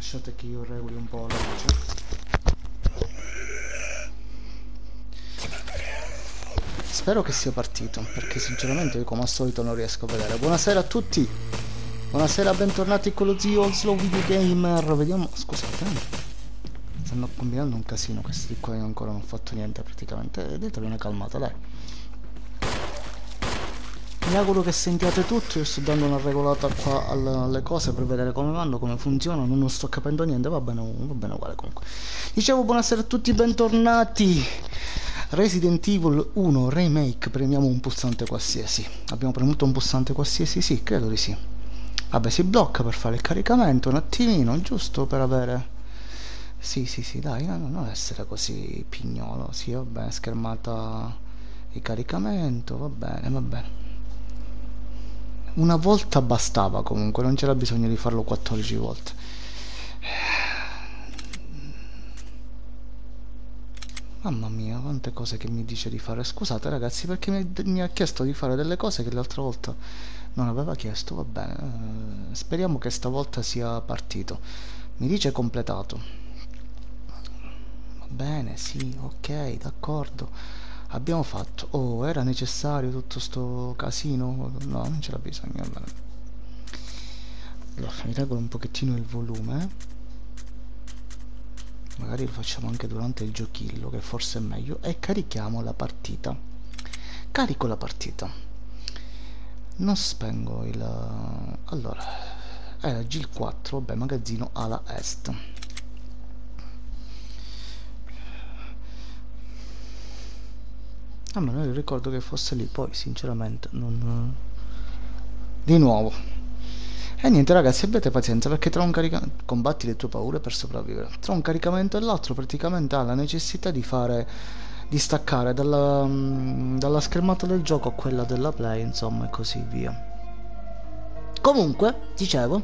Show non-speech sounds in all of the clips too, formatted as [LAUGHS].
lasciate che io regoli un po' la luce spero che sia partito perché sinceramente io come al solito non riesco a vedere. Buonasera a tutti. Buonasera bentornati con lo zio Slow Video Gamer. Vediamo scusate eh. stanno combinando un casino questi qua io ancora non ho fatto niente praticamente. Datevi una calmata dai mi auguro che sentiate tutto, io sto dando una regolata qua alle cose per vedere come vanno, come funzionano, non sto capendo niente, va bene, va bene uguale comunque. Dicevo buonasera a tutti, bentornati. Resident Evil 1 Remake, premiamo un pulsante qualsiasi. Abbiamo premuto un pulsante qualsiasi? Sì, credo di sì. Vabbè, si blocca per fare il caricamento un attimino, giusto per avere... Sì, sì, sì, dai, no, non essere così pignolo. Sì, va bene, schermata di caricamento, va bene, va bene. Una volta bastava comunque, non c'era bisogno di farlo 14 volte. Mamma mia, quante cose che mi dice di fare. Scusate ragazzi, perché mi, mi ha chiesto di fare delle cose che l'altra volta non aveva chiesto. Va bene, eh, speriamo che stavolta sia partito. Mi dice completato. Va bene, sì, ok, d'accordo abbiamo fatto oh era necessario tutto sto casino? No non c'era bisogno allora. Mi regolo un pochettino il volume. Magari lo facciamo anche durante il giochillo che forse è meglio. E carichiamo la partita. Carico la partita. Non spengo il allora era G4 vabbè magazzino ala est Ah, ma non ricordo che fosse lì, poi sinceramente non... Di nuovo. E niente ragazzi, abbiate pazienza perché tra un caricamento... Combatti le tue paure per sopravvivere. Tra un caricamento e l'altro praticamente ha la necessità di fare... Di staccare dalla, dalla schermata del gioco a quella della play, insomma, e così via. Comunque, dicevo...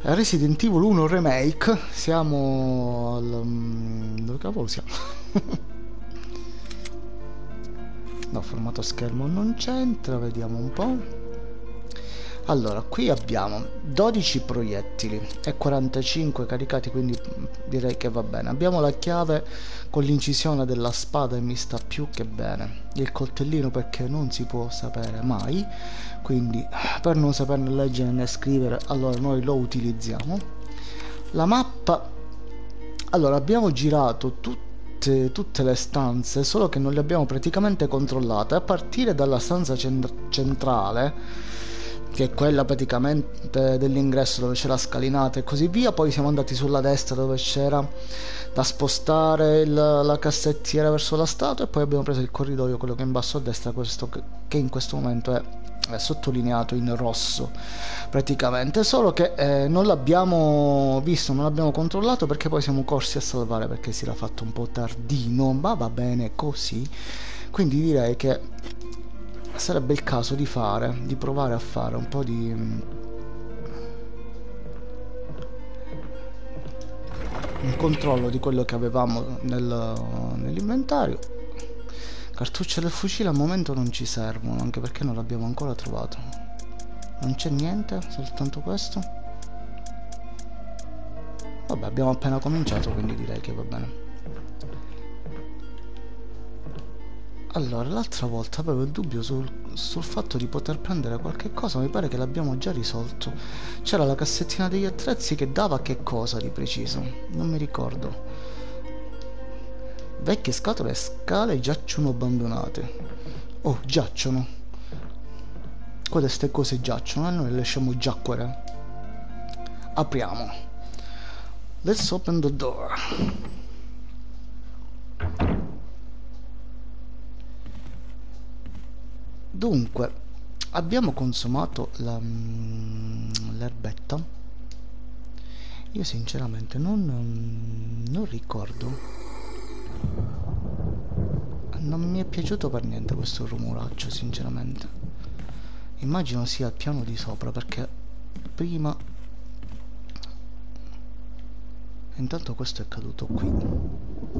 Resident Evil 1 Remake, siamo al... dove cavolo siamo? [LAUGHS] no formato schermo non c'entra vediamo un po' allora qui abbiamo 12 proiettili e 45 caricati quindi direi che va bene. Abbiamo la chiave con l'incisione della spada e mi sta più che bene. Il coltellino perché non si può sapere mai quindi per non saperne leggere né scrivere allora noi lo utilizziamo. La mappa. Allora abbiamo girato tutto tutte, tutte, le stanze, solo che non le abbiamo praticamente controllate. A partire dalla stanza centrale, che è quella praticamente dell'ingresso dove c'è la scalinata e così via, poi siamo andati sulla destra dove c'era da spostare il, la cassettiera verso la statua e poi abbiamo preso il corridoio, quello che è in basso a destra, questo che in questo momento è sottolineato in rosso praticamente. Solo che eh, non l'abbiamo visto non l'abbiamo controllato perché poi siamo corsi a salvare perché si era fatto un po' tardino ma va bene così. Quindi direi che sarebbe il caso di fare di provare a fare un po' di un controllo di quello che avevamo nel, nell'inventario Cartucce del fucile al momento non ci servono, anche perché non l'abbiamo ancora trovato. Non c'è niente, soltanto questo. Vabbè, abbiamo appena cominciato, quindi direi che va bene. Allora, l'altra volta avevo il dubbio sul, sul, fatto di poter prendere qualche cosa, mi pare che l'abbiamo già risolto. C'era la cassettina degli attrezzi che dava che cosa di preciso? Non mi ricordo. Vecchie scatole e scale giacciono abbandonate. Oh, giacciono. Queste cose giacciono e noi le lasciamo giacquere. Apriamo. Let's open the door. Dunque, abbiamo consumato mm, l'erbetta. Io sinceramente non, non ricordo non mi è piaciuto per niente questo rumoraccio sinceramente. Immagino sia al piano di sopra perché prima intanto questo è caduto qui.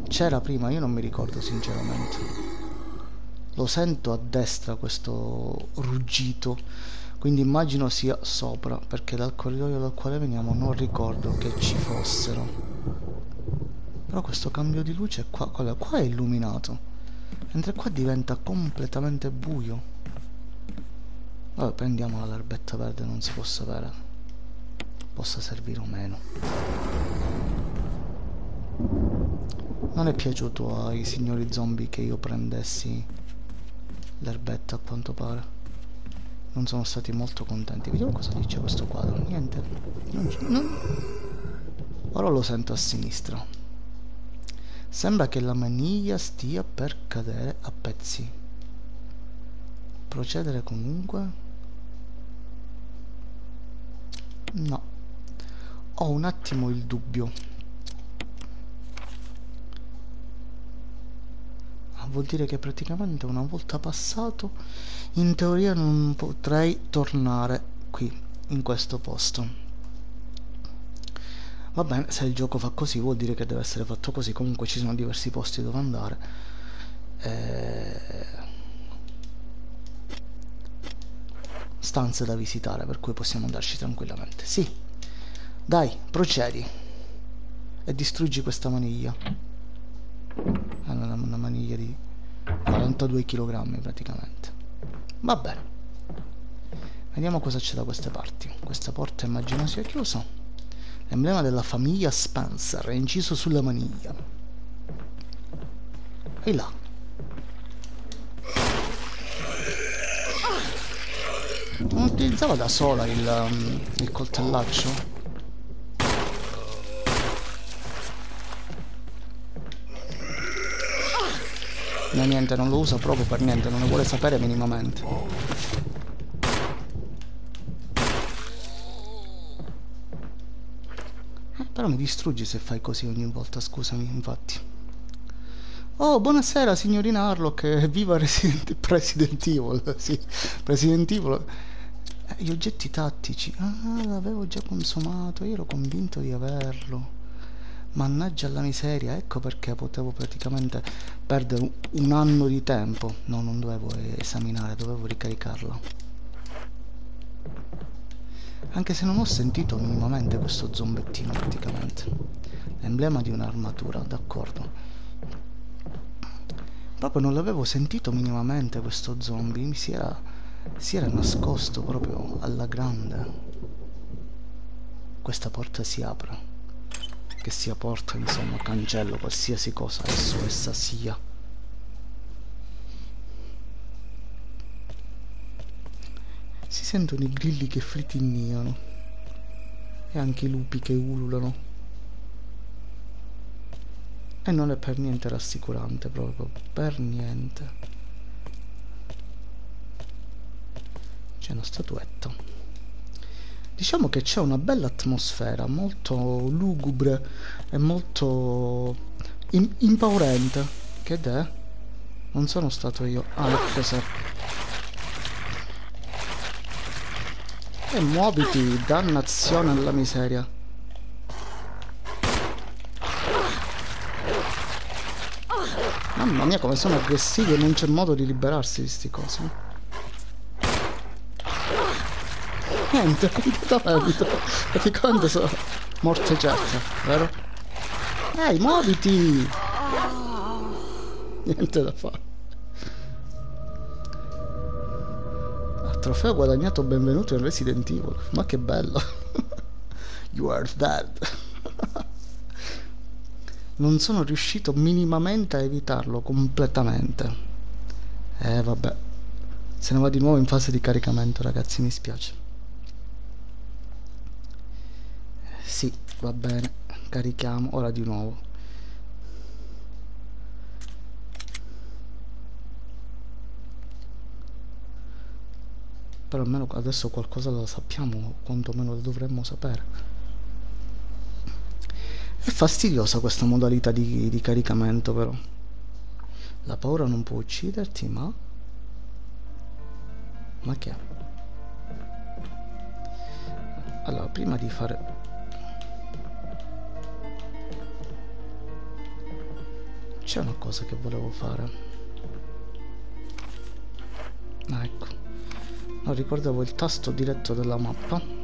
C'era prima io non mi ricordo sinceramente. Lo sento a destra questo ruggito quindi immagino sia sopra perché dal corridoio dal quale veniamo non ricordo che ci fossero però questo cambio di luce qua, qua, qua è illuminato mentre qua diventa completamente buio. Vabbè prendiamo l'erbetta verde non si può sapere possa servire o meno. Non è piaciuto ai signori zombie che io prendessi l'erbetta a quanto pare. Non sono stati molto contenti. Vediamo cosa dice questo quadro. Niente. Non, non... ora lo sento a sinistra sembra che la maniglia stia per cadere a pezzi. Procedere comunque? No. Ho un attimo il dubbio. Vuol dire che praticamente una volta passato in teoria non potrei tornare qui in questo posto va bene se il gioco fa così vuol dire che deve essere fatto così. Comunque ci sono diversi posti dove andare. Eh... stanze da visitare per cui possiamo andarci tranquillamente. Sì. Dai procedi. E distruggi questa maniglia. Una maniglia di 42 kg praticamente. Va bene. Vediamo cosa c'è da queste parti. Questa porta immagino sia chiusa l'emblema della famiglia Spencer è inciso sulla maniglia e là. Non utilizzava da sola il, um, il coltellaccio? No niente, non lo usa proprio per niente, non ne vuole sapere minimamente. Però mi distruggi se fai così ogni volta, scusami, infatti. Oh, buonasera signorina Harlock, viva Resident, [LAUGHS] Resident Evil, sì, Resident Evil. Eh, gli oggetti tattici, ah, l'avevo già consumato, io ero convinto di averlo. Mannaggia la miseria, ecco perché potevo praticamente perdere un anno di tempo. No, non dovevo esaminare, dovevo ricaricarla. Anche se non ho sentito minimamente questo zombettino praticamente. L'emblema di un'armatura, d'accordo. Proprio non l'avevo sentito minimamente questo zombie, mi si era, si era nascosto proprio alla grande. Questa porta si apre che sia porta, insomma, cancello, qualsiasi cosa esso essa sia. Si sentono i grilli che fritinniano e anche i lupi che ululano. E non è per niente rassicurante, proprio per niente. C'è una statuetta diciamo che c'è una bella atmosfera molto lugubre e molto impaurente che è? non sono stato io ah no cos'è e muoviti dannazione alla miseria mamma mia come sono aggressivi e non c'è modo di liberarsi di sti cosi Niente, [LAUGHS] completamente. Praticamente sono morte certa, vero? Ehi, muoviti! Niente da fare. Trofeo guadagnato benvenuto in Resident Evil. Ma che bello. [LAUGHS] you are dead. [LAUGHS] non sono riuscito minimamente a evitarlo completamente. Eh vabbè. Se ne va di nuovo in fase di caricamento, ragazzi, mi spiace. sì va bene carichiamo ora di nuovo però almeno adesso qualcosa lo sappiamo quantomeno lo dovremmo sapere. È fastidiosa questa modalità di, di caricamento però. La paura non può ucciderti ma ma che allora prima di fare c'è una cosa che volevo fare. Ah ecco non ricordavo il tasto diretto della mappa.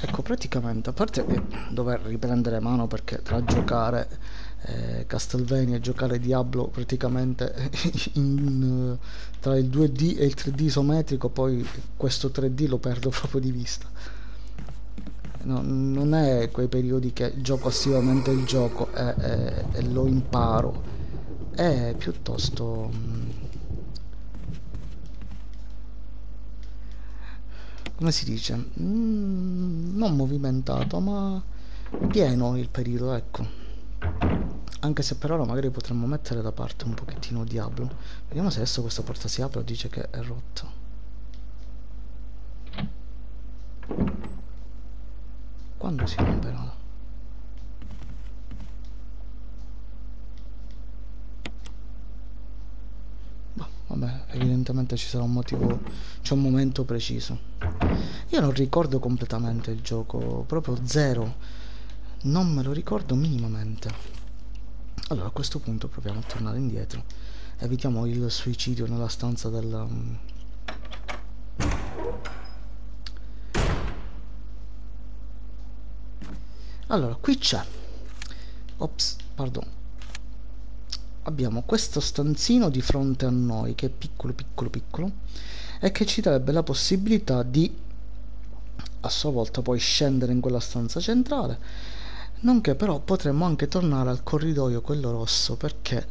Ecco praticamente a parte dover riprendere mano perché tra giocare eh, Castlevania e giocare Diablo praticamente [LAUGHS] in, tra il 2D e il 3D isometrico poi questo 3D lo perdo [LAUGHS] proprio di vista no, non è quei periodi che gioco assiduamente il gioco e, e, e lo imparo. È piuttosto mm, come si dice? Mm, non movimentato ma pieno il periodo ecco. Anche se per ora magari potremmo mettere da parte un pochettino Diablo. Vediamo se adesso questa porta si apre o dice che è rotta quando si romperà? Boh, vabbè, evidentemente ci sarà un motivo, c'è un momento preciso. Io non ricordo completamente il gioco, proprio zero. Non me lo ricordo minimamente. Allora, a questo punto proviamo a tornare indietro. Evitiamo il suicidio nella stanza del... allora qui c'è. Ops pardon. Abbiamo questo stanzino di fronte a noi che è piccolo piccolo piccolo e che ci darebbe la possibilità di a sua volta poi scendere in quella stanza centrale. Nonché però potremmo anche tornare al corridoio quello rosso perché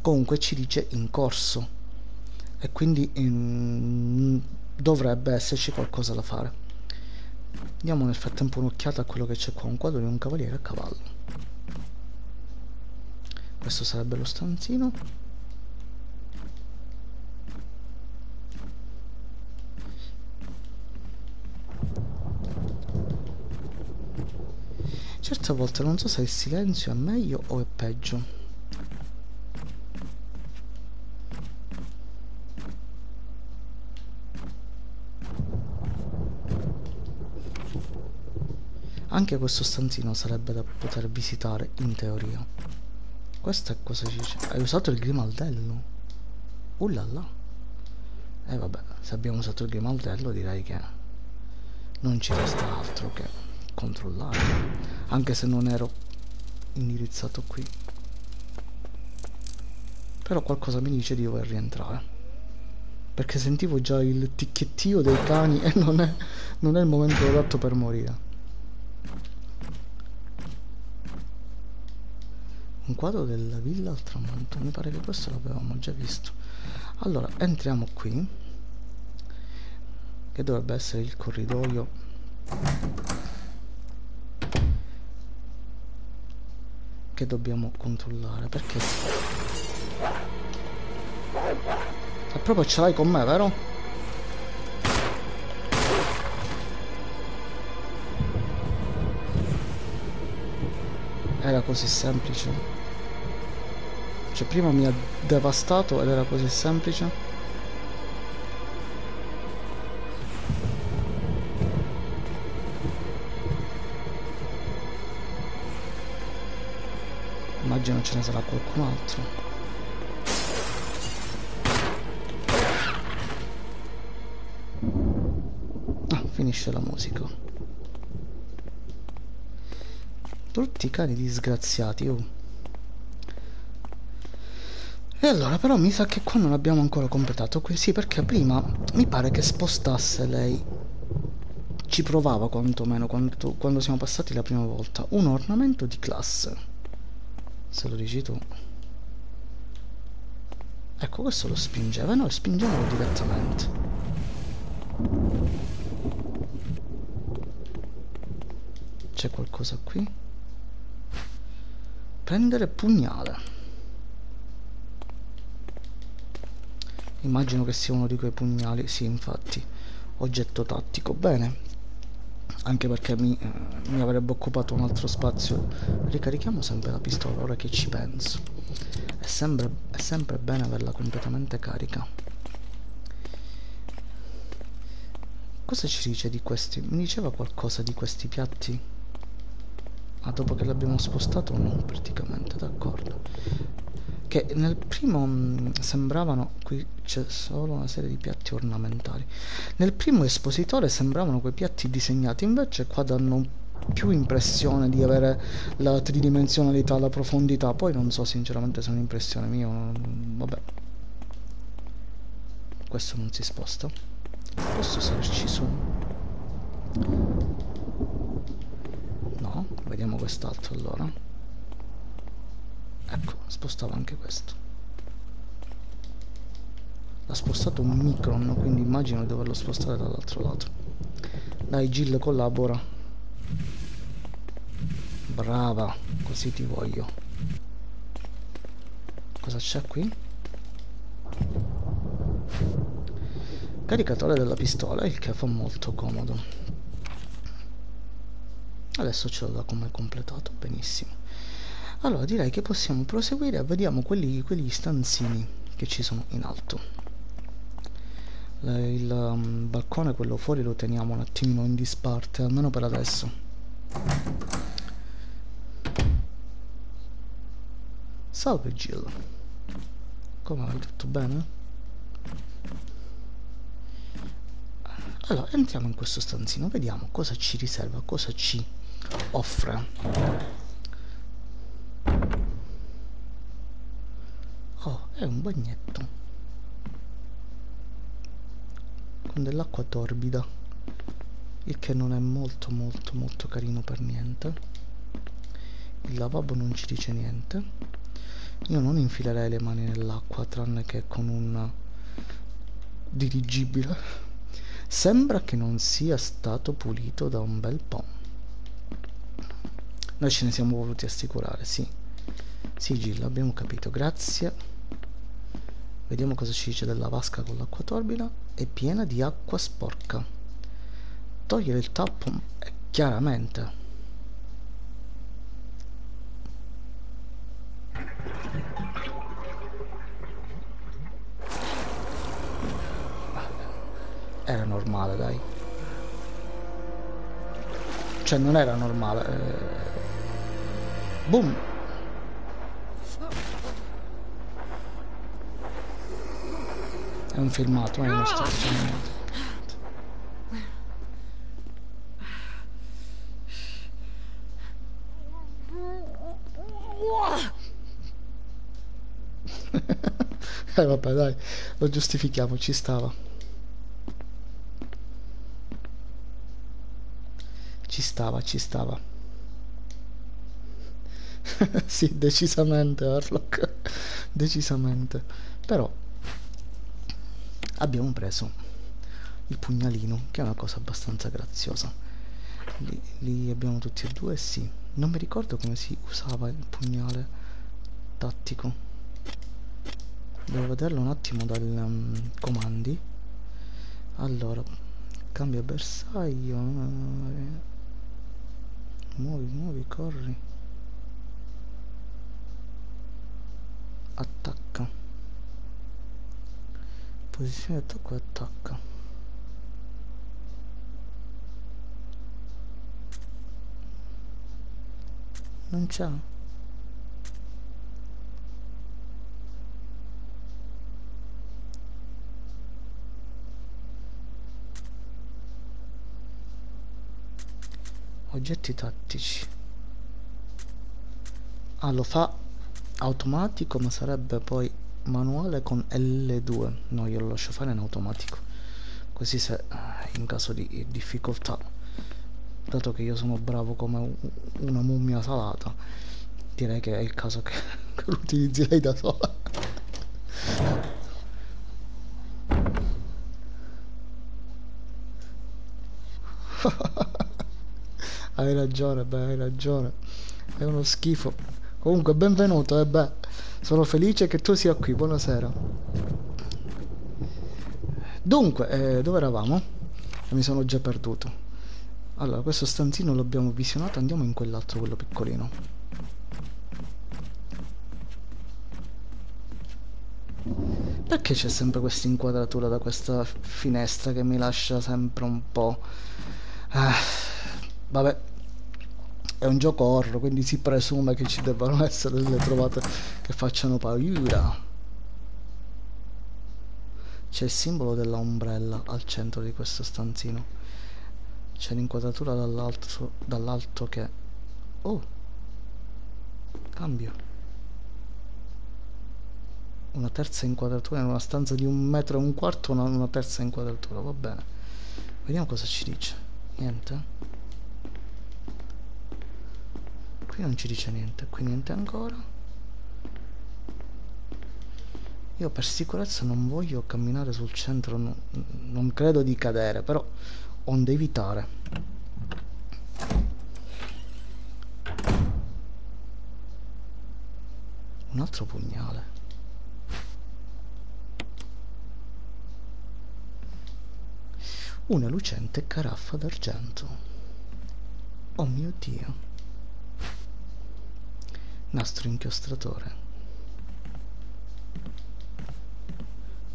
comunque ci dice in corso. E quindi in... dovrebbe esserci qualcosa da fare Diamo nel frattempo un'occhiata a quello che c'è qua, un quadro di un cavaliere a cavallo. Questo sarebbe lo stanzino. Certe volte non so se il silenzio è meglio o è peggio. Anche questo stanzino sarebbe da poter visitare in teoria. Questo è cosa ci dice? Hai usato il grimaldello? Ullala. E eh vabbè, se abbiamo usato il grimaldello direi che non ci resta altro che controllare. Anche se non ero indirizzato qui. Però qualcosa mi dice di dover rientrare. Perché sentivo già il ticchettio dei cani e non è, non è il momento adatto per morire. Un quadro della villa al tramonto mi pare che questo l'avevamo già visto. Allora entriamo qui che dovrebbe essere il corridoio. Che dobbiamo controllare perché? E proprio ce l'hai con me vero? era così semplice cioè prima mi ha devastato ed era così semplice. Immagino ce ne sarà qualcun altro. Ah, finisce la musica. Tutti i cani disgraziati, oh. E allora però mi sa che qua non abbiamo ancora completato qui, sì perché prima mi pare che spostasse lei, ci provava quantomeno quando, quando siamo passati la prima volta, un ornamento di classe, se lo dici tu. Ecco questo lo spingeva, noi spingiamolo direttamente. C'è qualcosa qui? Prendere pugnale. Immagino che sia uno di quei pugnali sì infatti. Oggetto tattico. Bene. Anche perché mi, eh, mi, avrebbe occupato un altro spazio. Ricarichiamo sempre la pistola ora che ci penso. È sempre, è sempre bene averla completamente carica. Cosa ci dice di questi? Mi diceva qualcosa di questi piatti? Ah, dopo che l'abbiamo spostato no, praticamente, d'accordo. Che nel primo mh, sembravano, qui c'è solo una serie di piatti ornamentali. Nel primo espositore sembravano quei piatti disegnati, invece qua danno più impressione di avere la tridimensionalità, la profondità. Poi non so sinceramente se è un'impressione mia, vabbè. Questo non si sposta. Posso salirci su? No, vediamo quest'altro allora. Ecco, spostava anche questo. L'ha spostato un micron, quindi immagino di doverlo spostare dall'altro lato. Dai, Jill, collabora. Brava, così ti voglio. Cosa c'è qui? Caricatore della pistola, il che fa molto comodo adesso ce l'ho da come completato benissimo allora direi che possiamo proseguire. E vediamo quelli, quegli stanzini che ci sono in alto. Il um, balcone quello fuori lo teniamo un attimino in disparte almeno per adesso. Salve Jill. Come vai tutto bene? allora entriamo in questo stanzino. Vediamo cosa ci riserva cosa ci offre oh è un bagnetto. Con dell'acqua torbida. Il che non è molto molto molto carino per niente. Il lavabo non ci dice niente. Io non infilerei le mani nell'acqua tranne che con un dirigibile. Sembra che non sia stato pulito da un bel po' Noi ce ne siamo voluti assicurare, sì. Sì, Gillo, abbiamo capito, grazie. Vediamo cosa ci dice della vasca con l'acqua torbida. È piena di acqua sporca. Togliere il tappo, eh, chiaramente. Era normale, dai. Cioè, non era normale. Eh Boom! È un filmato, non sto facendo niente. eh vabbè dai, lo giustifichiamo, ci stava. Ci stava, ci stava. [LAUGHS] sì, decisamente Harlock. [LAUGHS] decisamente. Però abbiamo preso il pugnalino, che è una cosa abbastanza graziosa. Li, li abbiamo tutti e due, sì. Non mi ricordo come si usava il pugnale tattico. Devo vederlo un attimo dal um, comandi. Allora, cambia bersaglio. Eh, muovi, muovi, corri. Attacca. Posizione attacco attacca. Non c'è. Oggetti tattici. Ah lo fa automatico ma sarebbe poi manuale con L2 no io lo lascio fare in automatico. Così se in caso di difficoltà dato che io sono bravo come una mummia salata direi che è il caso che, [LAUGHS] che lo utilizzi lei da sola. [LAUGHS] Hai ragione beh hai ragione. È uno schifo Comunque benvenuto e eh beh, sono felice che tu sia qui, buonasera. Dunque, eh, dove eravamo? Mi sono già perduto. Allora, questo stanzino l'abbiamo visionato, andiamo in quell'altro, quello piccolino. Perché c'è sempre questa inquadratura da questa finestra che mi lascia sempre un po'... Ah, vabbè, è un gioco horror, quindi si presume che ci debbano [LAUGHS] essere delle trovate che facciano paura. C'è il simbolo della ombrella al centro di questo stanzino. C'è l'inquadratura dall'alto, dall'alto che... Oh! Cambio. Una terza inquadratura in una stanza di un metro e un quarto, una, una terza inquadratura, va bene. Vediamo cosa ci dice. Niente. Qui non ci dice niente qui niente ancora. Io per sicurezza non voglio camminare sul centro no, non credo di cadere però onde evitare. Un altro pugnale. Una lucente caraffa d'argento. Oh mio dio nastro inchiostratore.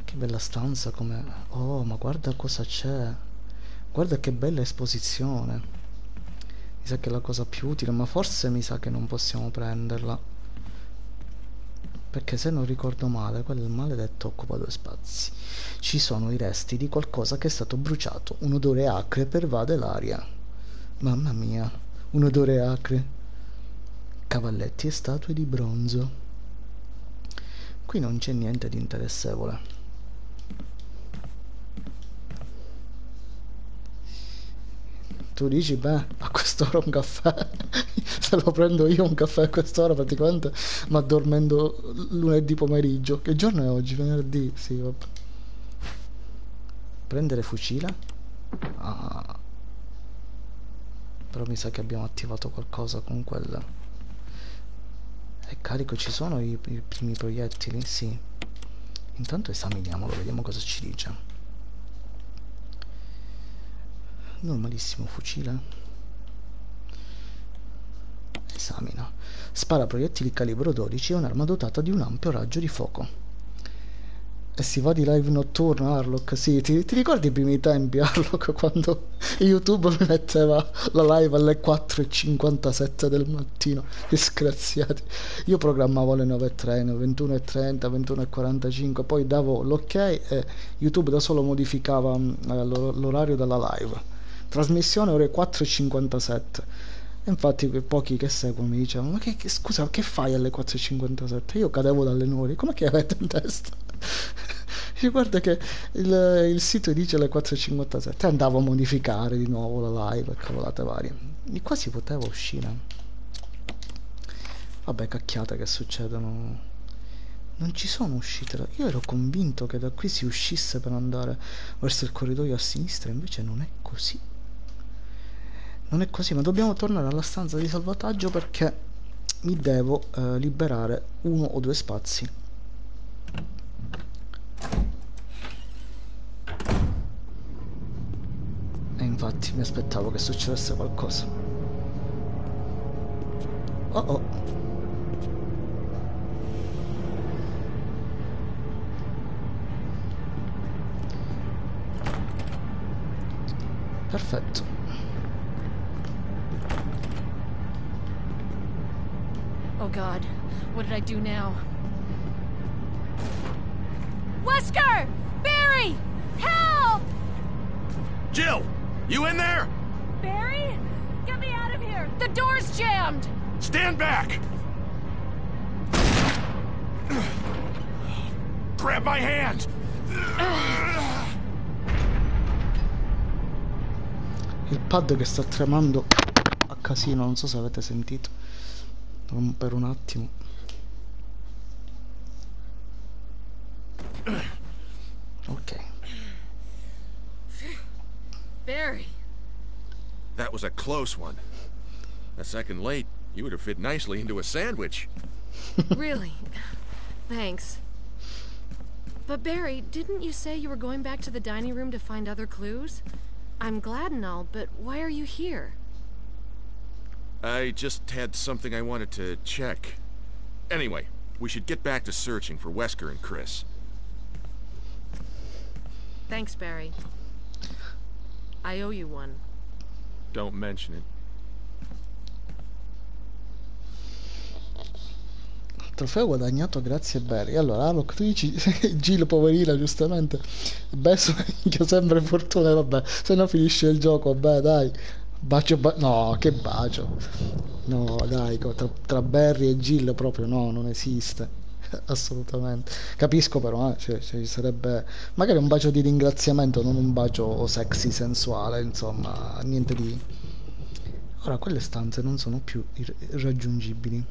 Che bella stanza come oh ma guarda cosa c'è. Guarda che bella esposizione. Mi sa che è la cosa più utile ma forse mi sa che non possiamo prenderla. Perché se non ricordo male quel maledetto occupa due spazi. Ci sono i resti di qualcosa che è stato bruciato. Un odore acre pervade l'aria. Mamma mia un odore acre cavalletti e statue di bronzo. Qui non c'è niente di interessevole. Tu dici, beh, a quest'ora un caffè, [LAUGHS] se lo prendo io un caffè a quest'ora praticamente mi addormento lunedì pomeriggio. Che giorno è oggi? Venerdì? Sì, vabbè. Prendere fucile? Ah. Però mi sa che abbiamo attivato qualcosa con quel è carico, ci sono i, i primi proiettili? Sì. Intanto esaminiamolo, vediamo cosa ci dice. Normalissimo fucile. Esamina. Spara proiettili calibro 12 e un'arma dotata di un ampio raggio di fuoco. E si va di live notturno, Harlock, sì, ti, ti, ricordi i primi tempi, [LAUGHS] Harlock, quando YouTube mi metteva la live alle 4.57 del mattino, disgraziati. Io programmavo alle 9.30, 21.30, 21.45, poi davo l'ok e YouTube da solo modificava mm, l'orario della live. Trasmissione ore 4.57. E infatti pochi che seguono mi dicevano, ma che, che, scusa, che fai alle 4.57? Io cadevo dalle nuvole, come che avete in testa? Guarda che il, il, sito dice alle 4.57 andavo a modificare di nuovo la live cavolate varie. Di qua si poteva uscire. Vabbè cacchiate che succedono. Non ci sono uscite io ero convinto che da qui si uscisse per andare verso il corridoio a sinistra invece non è così. Non è così ma dobbiamo tornare alla stanza di salvataggio perché mi devo eh, liberare uno o due spazi e infatti mi aspettavo che succedesse qualcosa. Oh oh. Perfetto. Oh God, what did I do now? Wesker! Barry! Help! Jill! You in there? Barry? Get me out of here! The door's jammed! Stand back! Grab my hand! Il pad che sta tremando a casino, non so se avete sentito. Per un attimo. Was a close one. A second late, you would have fit nicely into a sandwich. [LAUGHS] really? Thanks. But Barry, didn't you say you were going back to the dining room to find other clues? I'm glad and all, but why are you here? I just had something I wanted to check. Anyway, we should get back to searching for Wesker and Chris. Thanks, Barry. I owe you one. Don't mention it. trofeo guadagnato grazie a Barry. Allora, Alok, tu dici [LAUGHS] Gil, poverina, giustamente. Beh, [LAUGHS] che sempre fortuna, vabbè. Se no finisce il gioco, vabbè, dai. Bacio, ba no, che bacio. No, dai, tra, tra Barry e Gil proprio no, non esiste. [LAUGHS] Assolutamente. Capisco però, eh, cioè, cioè, sarebbe magari un bacio di ringraziamento, non un bacio sexy, sensuale, insomma, niente di... Ora, quelle stanze non sono più irraggiungibili.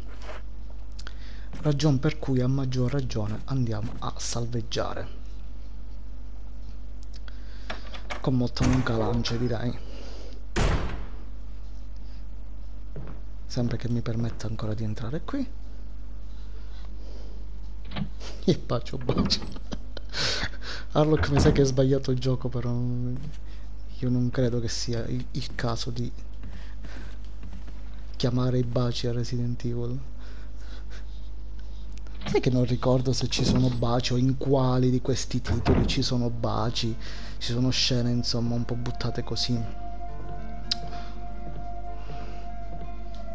Ragion per cui a maggior ragione andiamo a salveggiare. Con molta nonchalance direi. Sempre che mi permetta ancora di entrare qui e bacio bacio Harlock mi sa che hai sbagliato il gioco però io non credo che sia il, il caso di chiamare i baci a Resident Evil Sai che non ricordo se ci sono baci o in quali di questi titoli ci sono baci, ci sono scene insomma un po' buttate così.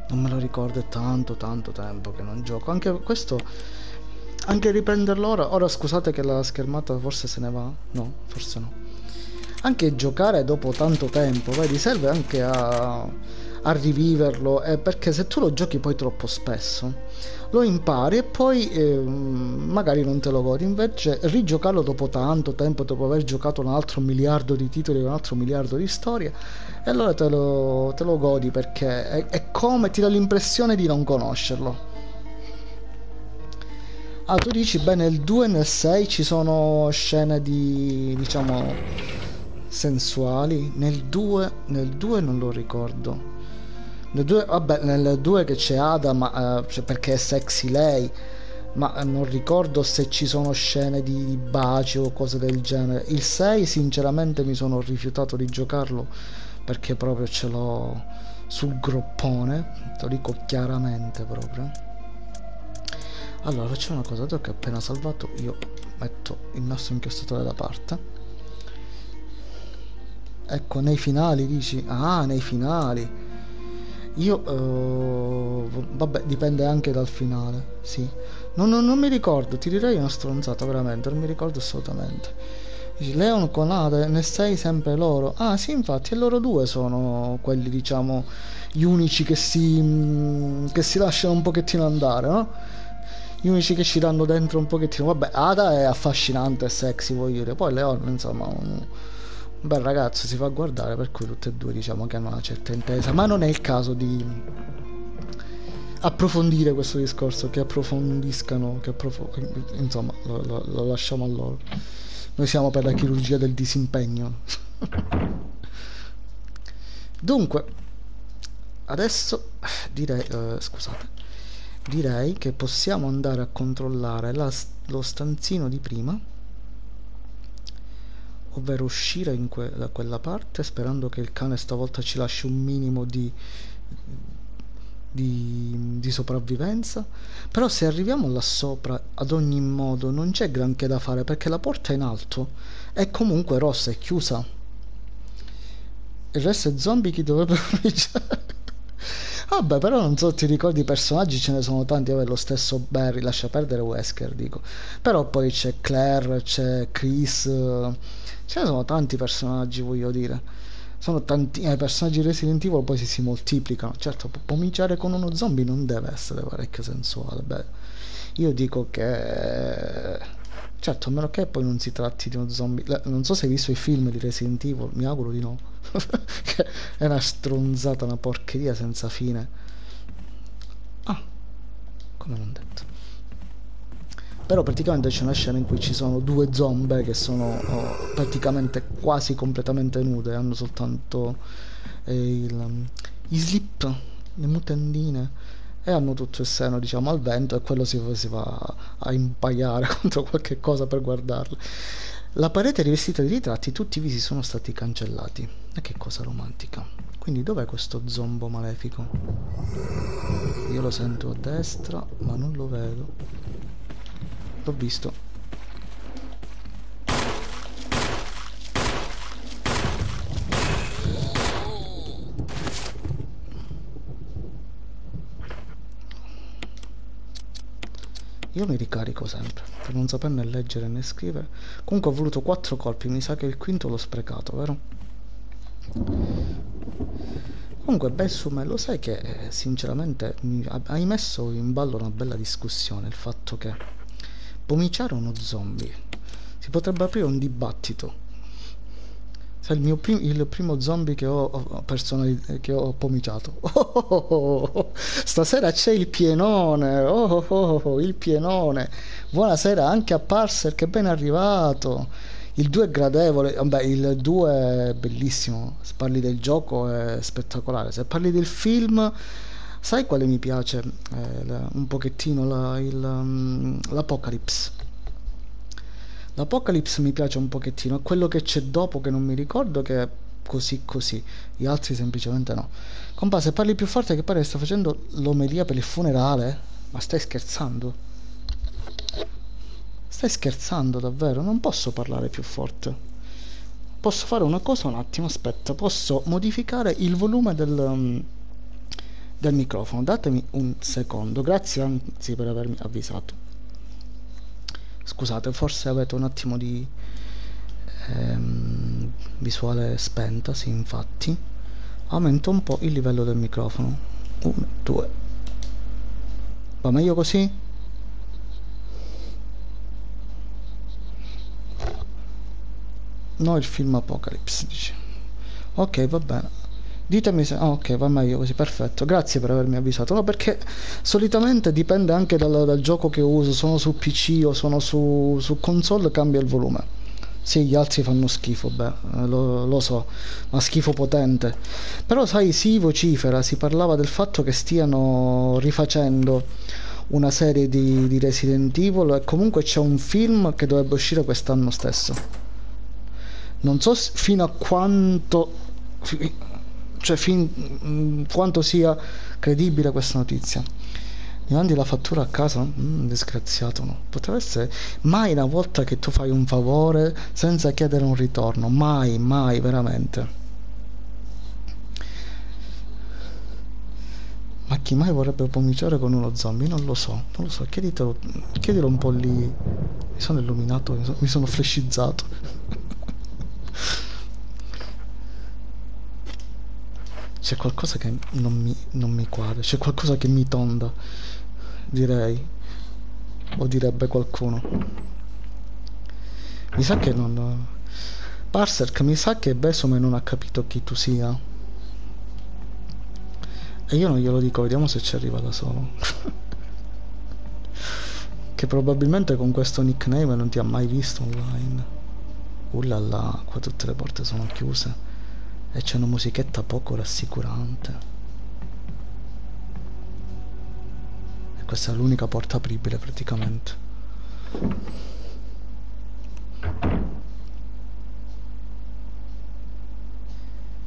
Non me lo ricordo, è tanto tanto tempo che non gioco. Anche questo, anche riprenderlo ora, ora scusate che la schermata forse se ne va, no, forse no. Anche giocare dopo tanto tempo, vedi, serve anche a a riviverlo eh, perché se tu lo giochi poi troppo spesso lo impari e poi eh, magari non te lo godi. Invece rigiocarlo dopo tanto tempo dopo aver giocato un altro miliardo di titoli un altro miliardo di storie e allora te lo, te lo godi perché è, è come ti dà l'impressione di non conoscerlo Ah, tu dici, beh, nel 2 e nel 6 ci sono scene di, diciamo, sensuali. Nel 2, nel 2 non lo ricordo. Nel 2, vabbè, nel 2 che c'è Ada, ma, eh, cioè perché è sexy lei, ma non ricordo se ci sono scene di, di baci o cose del genere. Il 6 sinceramente mi sono rifiutato di giocarlo perché proprio ce l'ho sul groppone, te lo dico chiaramente proprio. Allora facciamo una cosa, dato che ho appena salvato io metto il nostro inchiostratore da parte. Ecco, nei finali dici, ah, nei finali io, uh, vabbè, dipende anche dal finale, sì. Non, non, non, mi ricordo, ti direi una stronzata, veramente, non mi ricordo assolutamente. Dici, Leon con Ade, ne sei sempre loro? Ah, sì, infatti, e loro due sono quelli, diciamo, gli unici che si, mm, che si lasciano un pochettino andare, no? Gli unici che ci danno dentro un pochettino. Vabbè, Ada è affascinante e sexy, voglio dire. Poi Leon, insomma, un bel ragazzo si fa guardare per cui tutte e due diciamo che hanno una certa intesa ma non è il caso di approfondire questo discorso che approfondiscano che approf- insomma lo, lo, lo lasciamo a loro noi siamo per la chirurgia del disimpegno [LAUGHS] dunque adesso direi uh, scusate direi che possiamo andare a controllare la, lo stanzino di prima ovvero uscire que- da quella parte sperando che il cane stavolta ci lasci un minimo di, di, di sopravvivenza. Però se arriviamo là sopra ad ogni modo non c'è granché da fare perché la porta è in alto è comunque rossa è chiusa. Il resto è zombie chi dovrebbe [LAUGHS] Vabbè, però non so, ti ricordi i personaggi, ce ne sono tanti, vabbè, lo stesso Barry, lascia perdere Wesker, dico. Però poi c'è Claire, c'è Chris, ce ne sono tanti personaggi voglio dire. Sono tanti eh, personaggi Resident Evil poi si, si moltiplicano. Certo cominciare con uno zombie non deve essere parecchio sensuale beh. Io dico che certo a meno che poi non si tratti di uno zombie. Non so se hai visto i film di Resident Evil mi auguro di no è una stronzata una porcheria senza fine. Ah come non detto. Però praticamente c'è una scena in cui ci sono due zombie che sono oh, praticamente quasi completamente nude. Hanno soltanto eh, il, um, gli slip le mutandine e hanno tutto il seno diciamo al vento e quello si, si va a impaiare [LAUGHS] contro qualche cosa per guardarlo la parete è rivestita di ritratti tutti i visi sono stati cancellati e che cosa romantica quindi dov'è questo zombo malefico? io lo sento a destra ma non lo vedo l'ho visto io mi ricarico sempre per non saper né leggere né scrivere comunque ho voluto quattro colpi mi sa che il quinto l'ho sprecato vero? Comunque Bessum lo sai che eh, sinceramente hai messo in ballo una bella discussione il fatto che pomiciare uno zombie si potrebbe aprire un dibattito sei il, prim- il primo zombie che ho, che ho pomiciato. [LAUGHS] Oh, oh, oh, Stasera c'è il pienone. Oh, il pienone. Buonasera anche a Parser, che ben arrivato. Il 2 è gradevole, vabbè, il 2 è bellissimo. Se parli del gioco è spettacolare. Se parli del film, sai quale mi piace? Eh, un pochettino la, il, um, l'Apocalypse L'Apocalypse mi piace un pochettino, è quello che c'è dopo che non mi ricordo che è così così, gli altri semplicemente no. Compa, se parli più forte che pare che sta facendo l'omelia per il funerale, ma stai scherzando? Stai scherzando davvero? Non posso parlare più forte. Posso fare una cosa un attimo, aspetta, posso modificare il volume del, um, del microfono. Datemi un secondo, grazie anzi per avermi avvisato scusate forse avete un attimo di ehm, visuale spenta sì infatti aumento un po' il livello del microfono 1 2 va meglio così? No il film Apocalypse dice ok va bene Ditemi se... Oh, ok, va meglio così, perfetto. Grazie per avermi avvisato. No, perché solitamente dipende anche dal, dal gioco che uso. Sono su PC o sono su, su console, cambia il volume. Sì, gli altri fanno schifo, beh, eh, lo, lo, so, ma schifo potente. Però sai, si vocifera, si parlava del fatto che stiano rifacendo una serie di, di Resident Evil e comunque c'è un film che dovrebbe uscire quest'anno stesso. Non so fino a quanto cioè fin mm, quanto sia credibile questa notizia mi mandi la fattura a casa? Mm, disgraziato no potrebbe essere mai una volta che tu fai un favore senza chiedere un ritorno mai mai veramente ma chi mai vorrebbe cominciare con uno zombie? Non lo so, non lo so, chieditelo, chiedilo un po' lì. Mi sono illuminato, mi sono, mi sono flashizzato. C'è qualcosa che non mi, non mi quadra, c'è qualcosa che mi tonda, direi, o direbbe qualcuno. Mi sa che non... Parserk, mi sa che Besome non ha capito chi tu sia. E io non glielo dico, vediamo se ci arriva da solo. [LAUGHS] che probabilmente con questo nickname non ti ha mai visto online. Ullala, qua tutte le porte sono chiuse e c'è una musichetta poco rassicurante. E questa è l'unica porta apribile praticamente.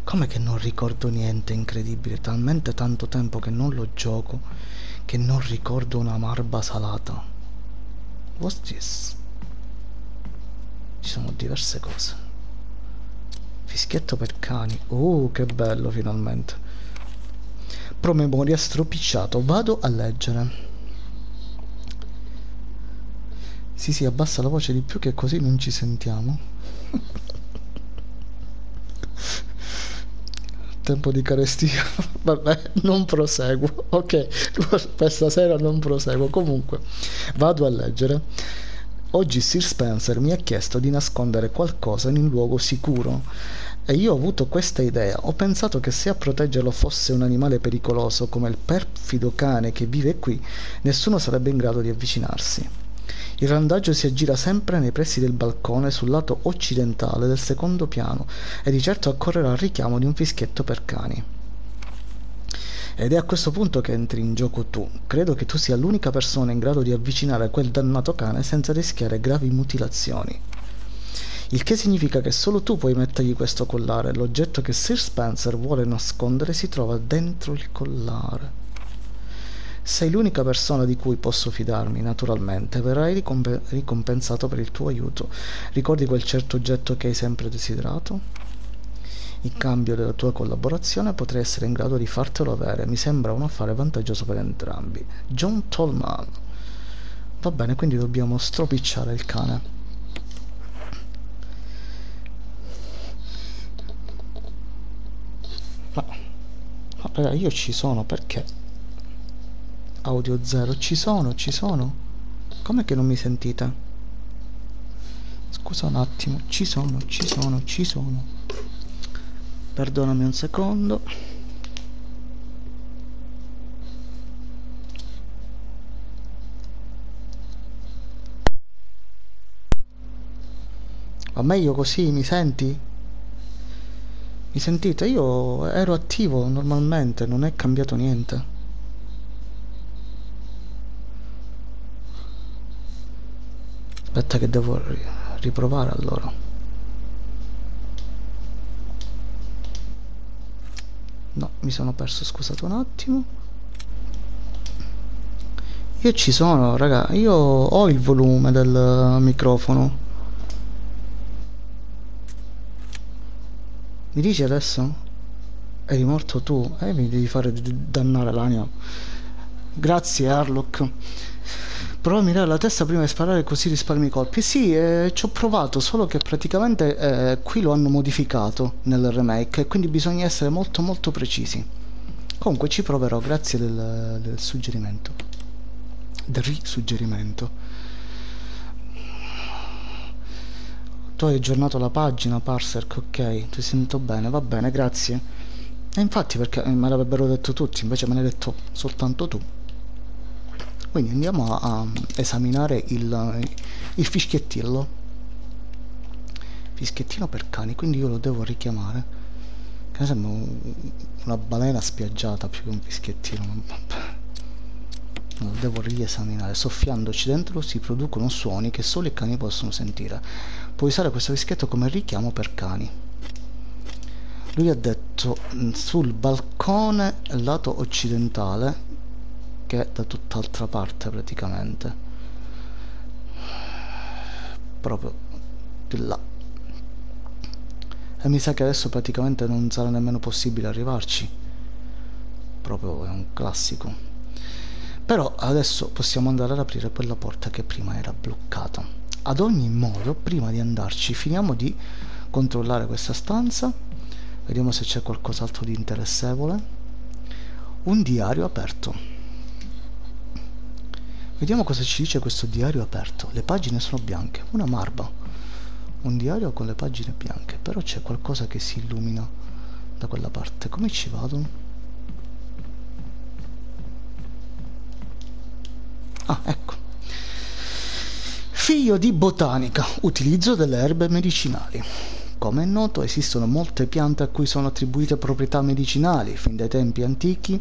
Come che non ricordo niente, incredibile, talmente tanto tempo che non lo gioco che non ricordo una marba salata. What's this? Ci sono diverse cose. Fischietto per cani. Oh, che bello finalmente. Promemoria stropicciato. Vado a leggere. Sì, sì, abbassa la voce di più che così non ci sentiamo. [LAUGHS] Tempo di carestia. [LAUGHS] Vabbè, non proseguo. Ok, [LAUGHS] per stasera non proseguo. Comunque, vado a leggere. Oggi Sir Spencer mi ha chiesto di nascondere qualcosa in un luogo sicuro e io ho avuto questa idea. Ho pensato che se a proteggerlo fosse un animale pericoloso come il perfido cane che vive qui, nessuno sarebbe in grado di avvicinarsi. Il randaggio si aggira sempre nei pressi del balcone sul lato occidentale del secondo piano e di certo accorrerà al richiamo di un fischietto per cani. Ed è a questo punto che entri in gioco tu. Credo che tu sia l'unica persona in grado di avvicinare quel dannato cane senza rischiare gravi mutilazioni. Il che significa che solo tu puoi mettergli questo collare. L'oggetto che Sir Spencer vuole nascondere si trova dentro il collare. Sei l'unica persona di cui posso fidarmi, naturalmente. Verrai ricomp- ricompensato per il tuo aiuto. Ricordi quel certo oggetto che hai sempre desiderato? In cambio della tua collaborazione potrei essere in grado di fartelo avere. Mi sembra un affare vantaggioso per entrambi. John Tolman. Va bene, quindi dobbiamo stropicciare il cane. Ma, ma raga, io ci sono perché? Audio 0, ci sono, ci sono. Com'è che non mi sentite? Scusa un attimo, ci sono, ci sono, ci sono. Perdonami un secondo. Va meglio così, mi senti? Mi sentite? Io ero attivo normalmente, non è cambiato niente. Aspetta che devo ri- riprovare allora. Mi sono perso, scusate un attimo. Io ci sono, raga, io ho il volume del microfono. Mi dici adesso? Eri morto tu? E eh, mi devi fare dannare l'anima. Grazie Harlock. Prova a mirare la testa prima di sparare così risparmi i colpi. Sì, eh, ci ho provato, solo che praticamente eh, qui lo hanno modificato nel remake, quindi bisogna essere molto molto precisi. Comunque ci proverò, grazie del, del suggerimento. Del risuggerimento. tu hai aggiornato la pagina Parserk, ok, ti sento bene, va bene, grazie. E infatti perché me l'avrebbero detto tutti, invece me l'hai detto soltanto tu. Quindi andiamo a, a esaminare il, il fischiettino. Fischiettino per cani, quindi io lo devo richiamare. Che sembra una balena spiaggiata più che un fischiettino. Lo devo riesaminare. Soffiandoci dentro si producono suoni che solo i cani possono sentire puoi usare questo fischietto come richiamo per cani lui ha detto mm, sul balcone lato occidentale è da tutt'altra parte praticamente. Proprio di là. E mi sa che adesso praticamente non sarà nemmeno possibile arrivarci. Proprio è un classico. Però adesso possiamo andare ad aprire quella porta che prima era bloccata. Ad ogni modo prima di andarci finiamo di controllare questa stanza. Vediamo se c'è qualcos'altro di interessevole. Un diario aperto vediamo cosa ci dice questo diario aperto le pagine sono bianche una marba un diario con le pagine bianche però c'è qualcosa che si illumina da quella parte come ci vado? ah ecco Figlio di botanica, utilizzo delle erbe medicinali. Come è noto esistono molte piante a cui sono attribuite proprietà medicinali. Fin dai tempi antichi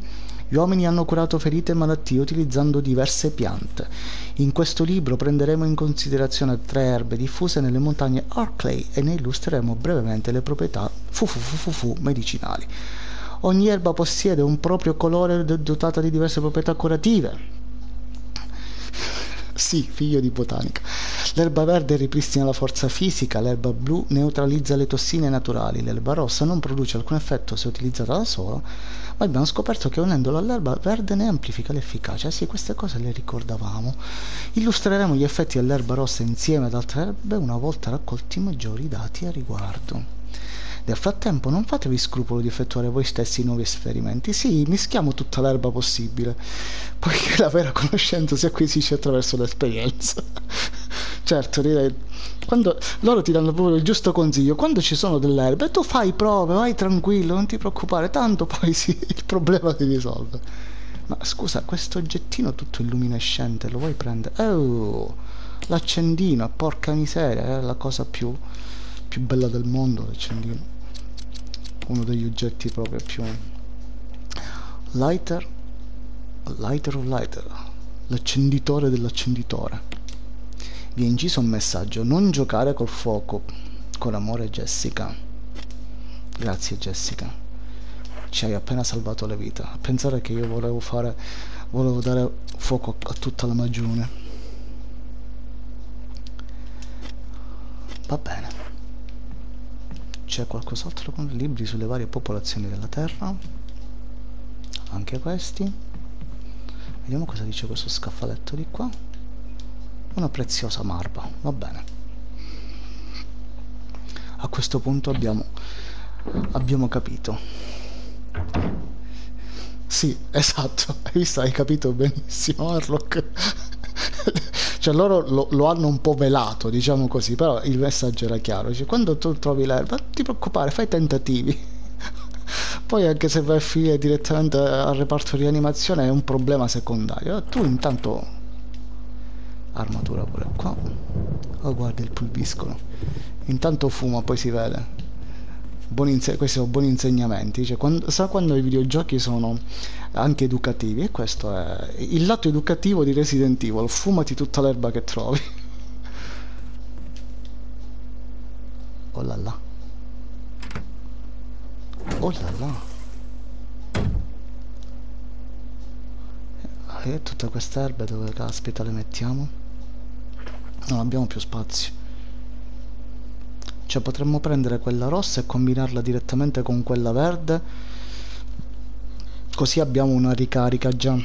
gli uomini hanno curato ferite e malattie utilizzando diverse piante. In questo libro prenderemo in considerazione tre erbe diffuse nelle montagne Arklay e ne illustreremo brevemente le proprietà fufufufufu medicinali. Ogni erba possiede un proprio colore dotata di diverse proprietà curative. Sì, figlio di botanica. L'erba verde ripristina la forza fisica, l'erba blu neutralizza le tossine naturali, l'erba rossa non produce alcun effetto se utilizzata da sola, ma abbiamo scoperto che unendola all'erba verde ne amplifica l'efficacia. Sì, queste cose le ricordavamo. Illustreremo gli effetti dell'erba rossa insieme ad altre erbe una volta raccolti maggiori dati a riguardo. Nel frattempo non fatevi scrupolo di effettuare voi stessi nuovi esperimenti, sì, mischiamo tutta l'erba possibile, poiché la vera conoscenza si acquisisce attraverso l'esperienza. Certo, direi, quando loro ti danno proprio il giusto consiglio, quando ci sono delle erbe, tu fai prove, vai tranquillo, non ti preoccupare, tanto poi [LAUGHS] sì, il problema si risolve. Ma scusa, questo oggettino tutto illuminescente, lo vuoi prendere? Oh, l'accendino, porca miseria, è la cosa più più bella del mondo l'accendino uno degli oggetti proprio più lighter lighter of lighter l'accenditore dell'accenditore vi è inciso un messaggio. Non giocare col fuoco con amore Jessica. Grazie Jessica. Ci hai appena salvato la vita a pensare che io volevo fare volevo dare fuoco a tutta la magione. Va bene. C'è qualcos'altro con libri sulle varie popolazioni della Terra? Anche questi? Vediamo cosa dice questo scaffaletto di qua una preziosa marba va bene. A questo punto abbiamo abbiamo capito. Sì esatto [LAUGHS] hai visto hai capito benissimo Harlock. [LAUGHS] Cioè loro lo, lo, hanno un po' velato diciamo così però il messaggio era chiaro. Cioè, quando tu trovi l'erba non ti preoccupare fai tentativi. [LAUGHS] Poi anche se vai a finire direttamente al reparto di animazione è un problema secondario. Tu intanto armatura pure qua. Oh guarda il pulviscolo intanto fuma poi si vede. Buoni questi sono buoni insegnamenti. Cioè, quando, sa quando i videogiochi sono anche educativi? E questo è il lato educativo di Resident Evil. Fumati tutta l'erba che trovi. Oh là là. Oh là là. E tutte queste erbe dove caspita le mettiamo non abbiamo più spazio. Cioè potremmo prendere quella rossa e combinarla direttamente con quella verde. Così abbiamo una ricarica già.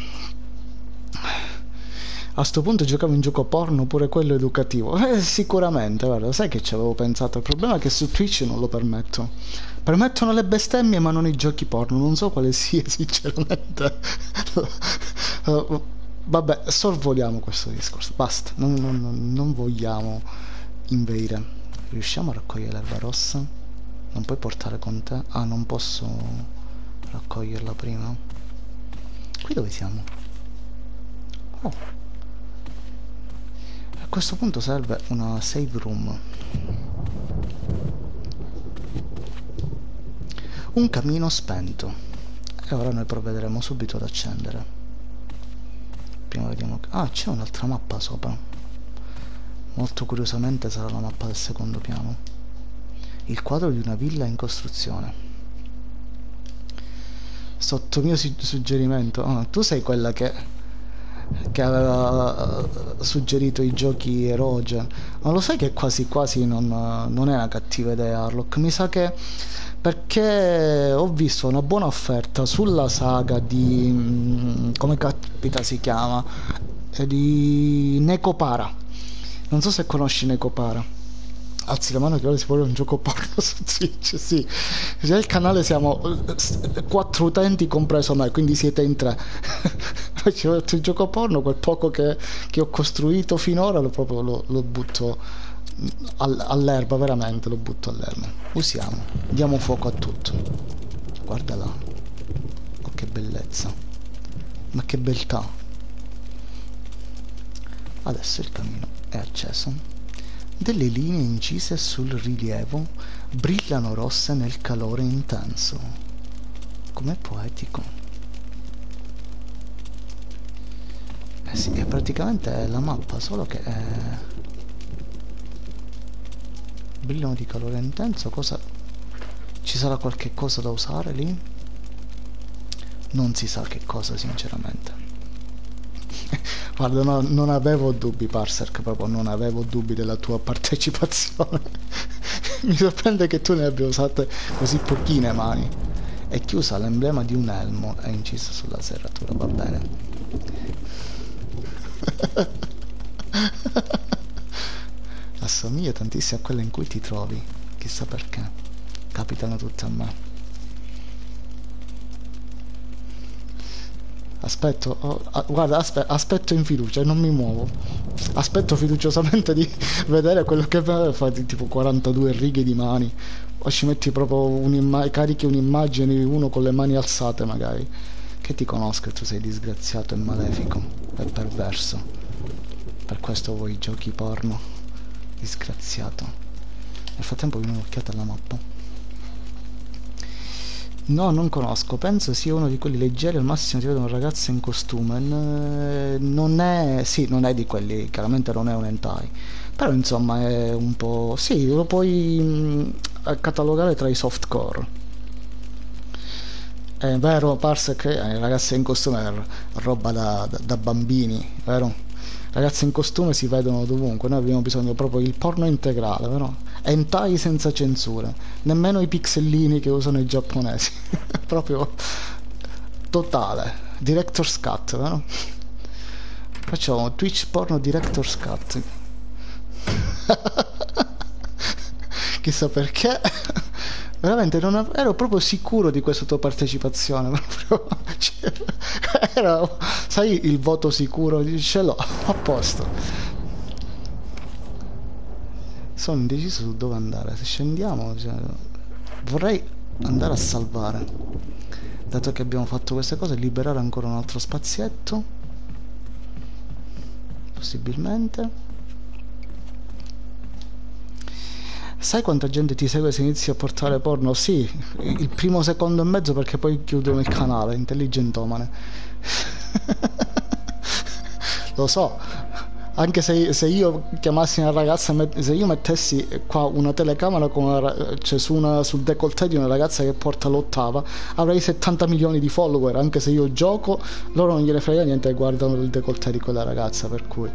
A sto punto giocavo in gioco porno pure quello educativo. [LAUGHS] Eh, sicuramente guarda sai che ci avevo pensato? Il problema è che su Twitch non lo permetto. Permettono le bestemmie ma non i giochi porno. Non so quale sia [LAUGHS] sinceramente [LAUGHS] vabbè sorvoliamo questo discorso. Basta. Non, non, non vogliamo inveire. Riusciamo a raccogliere l'erba rossa? Non puoi portare con te. Ah non posso raccoglierla prima? Qui dove siamo? Oh. A questo punto serve una save room. Un camino spento. E ora noi provvederemo subito ad accendere prima vediamo ah c'è un'altra mappa sopra. Molto curiosamente sarà la mappa del secondo piano. Il quadro di una villa in costruzione. Sotto mio suggerimento. Oh, tu sei quella che che aveva eh, suggerito i giochi eroge ma lo sai che quasi quasi non, non è una cattiva idea Harlock? Mi sa che perché ho visto una buona offerta sulla saga di mm, come capita si chiama eh, di Necopara. Non so se conosci Necopara alzi la mano che ora si vuole un gioco porno [LAUGHS] su Twitch sì. Il canale siamo eh, quattro utenti compreso me quindi siete in tre. [LAUGHS] Ci il gioco porno quel poco che, che ho costruito finora lo, proprio lo, lo butto all'erba veramente lo butto all'erba. Usiamo diamo fuoco a tutto. Guarda là. Oh che bellezza. Ma che beltà. Adesso il cammino è acceso delle linee incise sul rilievo brillano rosse nel calore intenso. Com'è poetico. Eh sì, è praticamente la mappa solo che è brillano di calore intenso cosa ci sarà qualche cosa da usare lì? Non si sa che cosa sinceramente [LAUGHS] guarda no, non avevo dubbi Parsec proprio non avevo dubbi della tua partecipazione. [LAUGHS] Mi sorprende che tu ne abbia usate così pochine mani. È chiusa l'emblema di un elmo è inciso sulla serratura va bene. [LAUGHS] Assomiglia tantissimo a quella in cui ti trovi. Chissà perché. Capitano tutte a me aspetto oh, ah, guarda aspe aspetto in fiducia e non mi muovo. Aspetto fiduciosamente di [LAUGHS] vedere quello che fa tipo 42 righe di mani. O ci metti proprio un'immagine carichi un'immagine di uno con le mani alzate magari. Che ti conosco tu sei disgraziato e malefico e perverso. Per questo vuoi giochi porno disgraziato. Nel frattempo vi un'occhiata alla mappa no non conosco. Penso sia uno di quelli leggeri al massimo si vede un ragazzo in costume. Non è sì non è di quelli chiaramente non è un hentai. Però insomma è un po' sì lo puoi mh, catalogare tra i softcore. È vero Parsec eh, ragazzi in costume è roba da, da, da bambini vero ragazzi in costume si vedono dovunque noi abbiamo bisogno proprio del porno integrale però hentai senza censure nemmeno i pixellini che usano i giapponesi [LAUGHS] proprio totale director's cut vero? Facciamo Twitch Porno Director's Cut. [LAUGHS] Chissà perché. Veramente non ero proprio sicuro di questa tua partecipazione. [LAUGHS] Proprio, cioè, ero, sai, il voto sicuro, ce l'ho, a posto. Sono indeciso su dove andare. Se scendiamo, cioè, vorrei andare a salvare. Dato che abbiamo fatto queste cose, liberare ancora un altro spazietto. Possibilmente. Sai quanta gente ti segue se inizi a portare porno? Sì, il primo secondo e mezzo perché poi chiudono il canale, intelligentomane. [LAUGHS] Lo so, anche se, se, io chiamassi una ragazza, se io mettessi qua una telecamera una, cioè su una, sul décolleté di una ragazza che porta l'ottava, avrei 70 milioni di follower, anche se io gioco, loro non gliene frega niente e guardano il décolleté di quella ragazza, per cui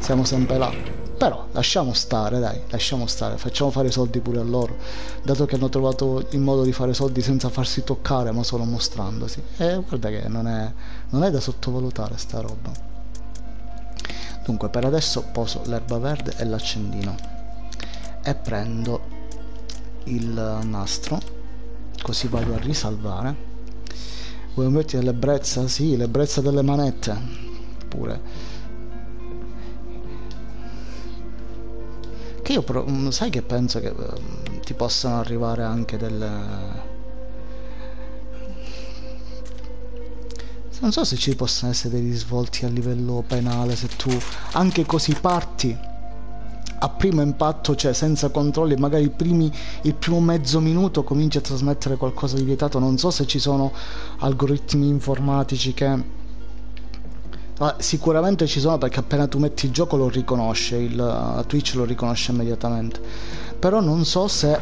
siamo sempre là. Però lasciamo stare, dai, lasciamo stare, facciamo fare soldi pure a loro, dato che hanno trovato il modo di fare soldi senza farsi toccare, ma solo mostrandosi. E guarda che non è, non è da sottovalutare sta roba. Dunque per adesso poso l'erba verde e l'accendino e prendo il nastro, così vado a risalvare. Vuoi mettere l'ebbrezza? Sì, l'ebbrezza delle manette, pure. Che io però, mm, sai che penso che uh, ti possano arrivare anche delle non so se ci possono essere dei risvolti a livello penale se tu anche così parti a primo impatto, cioè senza controlli, magari primi, il primo mezzo minuto cominci a trasmettere qualcosa di vietato. Non so se ci sono algoritmi informatici che. Ah, sicuramente ci sono perché appena tu metti il gioco lo riconosce, il Twitch lo riconosce immediatamente. Però non so se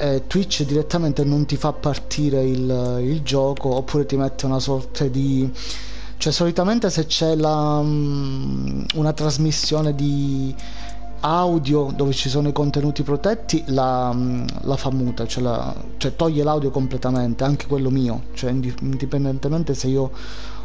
eh, Twitch direttamente non ti fa partire il, il, gioco oppure ti mette una sorta di cioè solitamente se c'è la, um, una trasmissione di audio dove ci sono i contenuti protetti la, um, la fa muta cioè, la, cioè toglie l'audio completamente anche quello mio cioè indipendentemente se io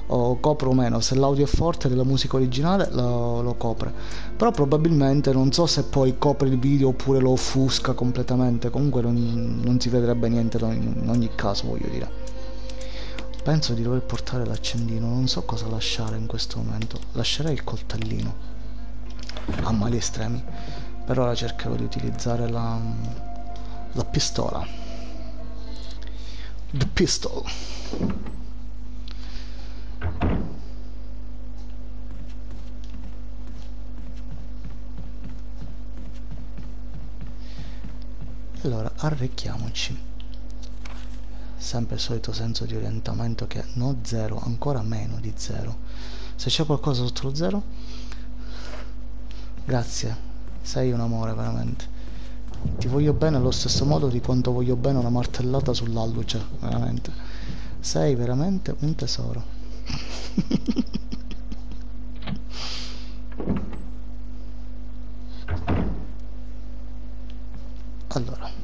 o copre o meno se l'audio è forte della musica originale lo, lo, copre. Però probabilmente non so se poi copre il video oppure lo offusca completamente comunque non, non si vedrebbe niente in, ogni caso voglio dire. Penso di dover portare l'accendino non so cosa lasciare in questo momento. Lascerei il coltellino a mali estremi. Per ora cercherò di utilizzare la, la pistola. The pistol allora arricchiamoci sempre il solito senso di orientamento che no zero ancora meno di zero. Se c'è qualcosa sotto lo zero? Grazie. Sei un amore veramente. Ti voglio bene allo stesso modo di quanto voglio bene una martellata sull'alluce veramente. Sei veramente un tesoro. [LAUGHS] Allora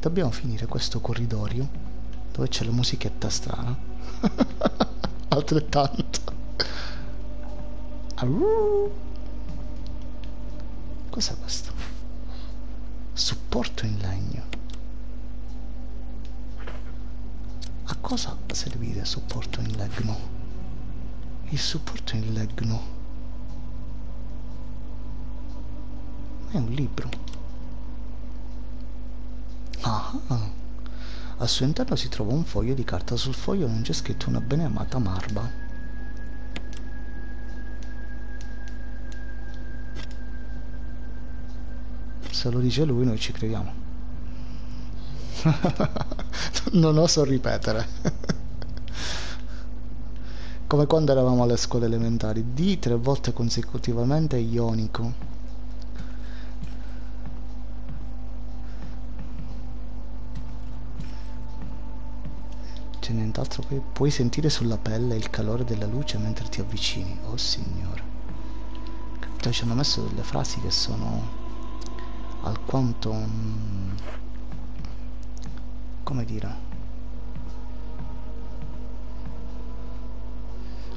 dobbiamo finire questo corridoio dove c'è la musichetta strana. [LAUGHS] Altrettanto. Cos'è questo? Supporto in legno. A cosa servire supporto in legno? Il supporto in legno è un libro ah al suo interno si trova un foglio di carta. Sul foglio non c'è scritto una beneamata marba. Se lo dice lui noi ci crediamo. [LAUGHS] Non oso ripetere. Come quando eravamo alle scuole elementari, di tre volte consecutivamente ionico. C'è nient'altro che puoi sentire sulla pelle il calore della luce mentre ti avvicini. Oh signore. Cioè ci hanno messo delle frasi che sono alquanto... Mm, come dire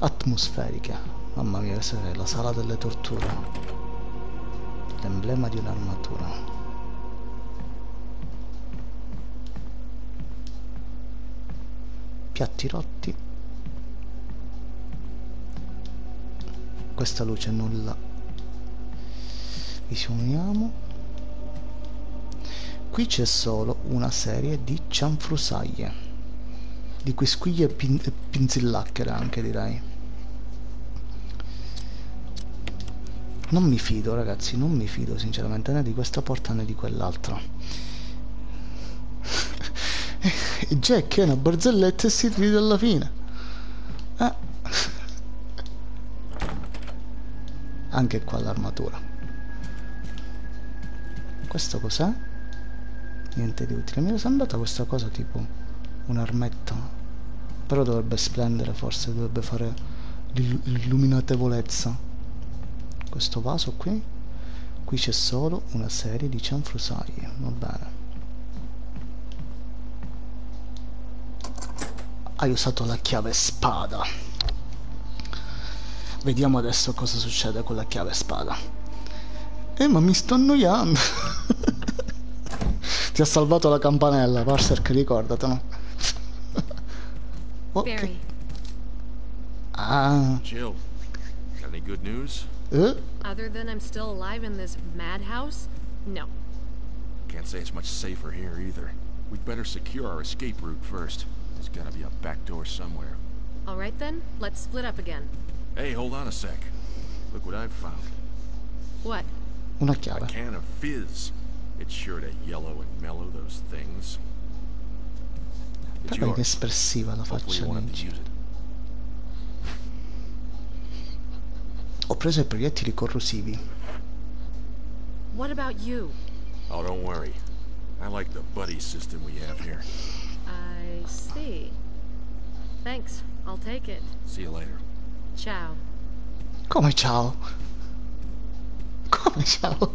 atmosferiche. Mamma mia, questa è la sala delle torture. L'emblema di un'armatura. Piatti rotti. Questa luce nulla. Visioniamo. Qui c'è solo una serie di cianfrusaglie di quisquiglie e pin pinzillacchere anche direi non mi fido ragazzi non mi fido sinceramente né di questa porta né di quell'altra Jack è una barzelletta e si ride alla fine. Eh. anche qua l'armatura. Questo cos'è? niente di utile. Mi era sembrata questa cosa tipo un armetto. Però dovrebbe splendere forse dovrebbe fare l'illuminatevolezza. Questo vaso qui? Qui c'è solo una serie di cianfrusaglie. Va bene hai usato la chiave spada vediamo adesso cosa succede con la chiave spada eh ma mi sto annoiando [LAUGHS] ti ha salvato la campanella Parser che ricordatelo [LAUGHS] Okay. Barry. Ah. Jill, got any good news? Uh? Other than I'm still alive in this madhouse? No. Can't say it's much safer here either. We'd better secure our escape route first. There's gotta be a back door somewhere. All right then, let's split up again. Hey, hold on a sec. Look what I've found. What? Una chiave. A can of fizz. It's sure to yellow and mellow those things. Però che espressiva la faccia legge. Ho preso i proiettili corrosivi. What about you? Oh, don't worry. I like the buddy system we have here. I see. Thanks. I'll take it. See you later. Ciao. Come ciao? Come ciao?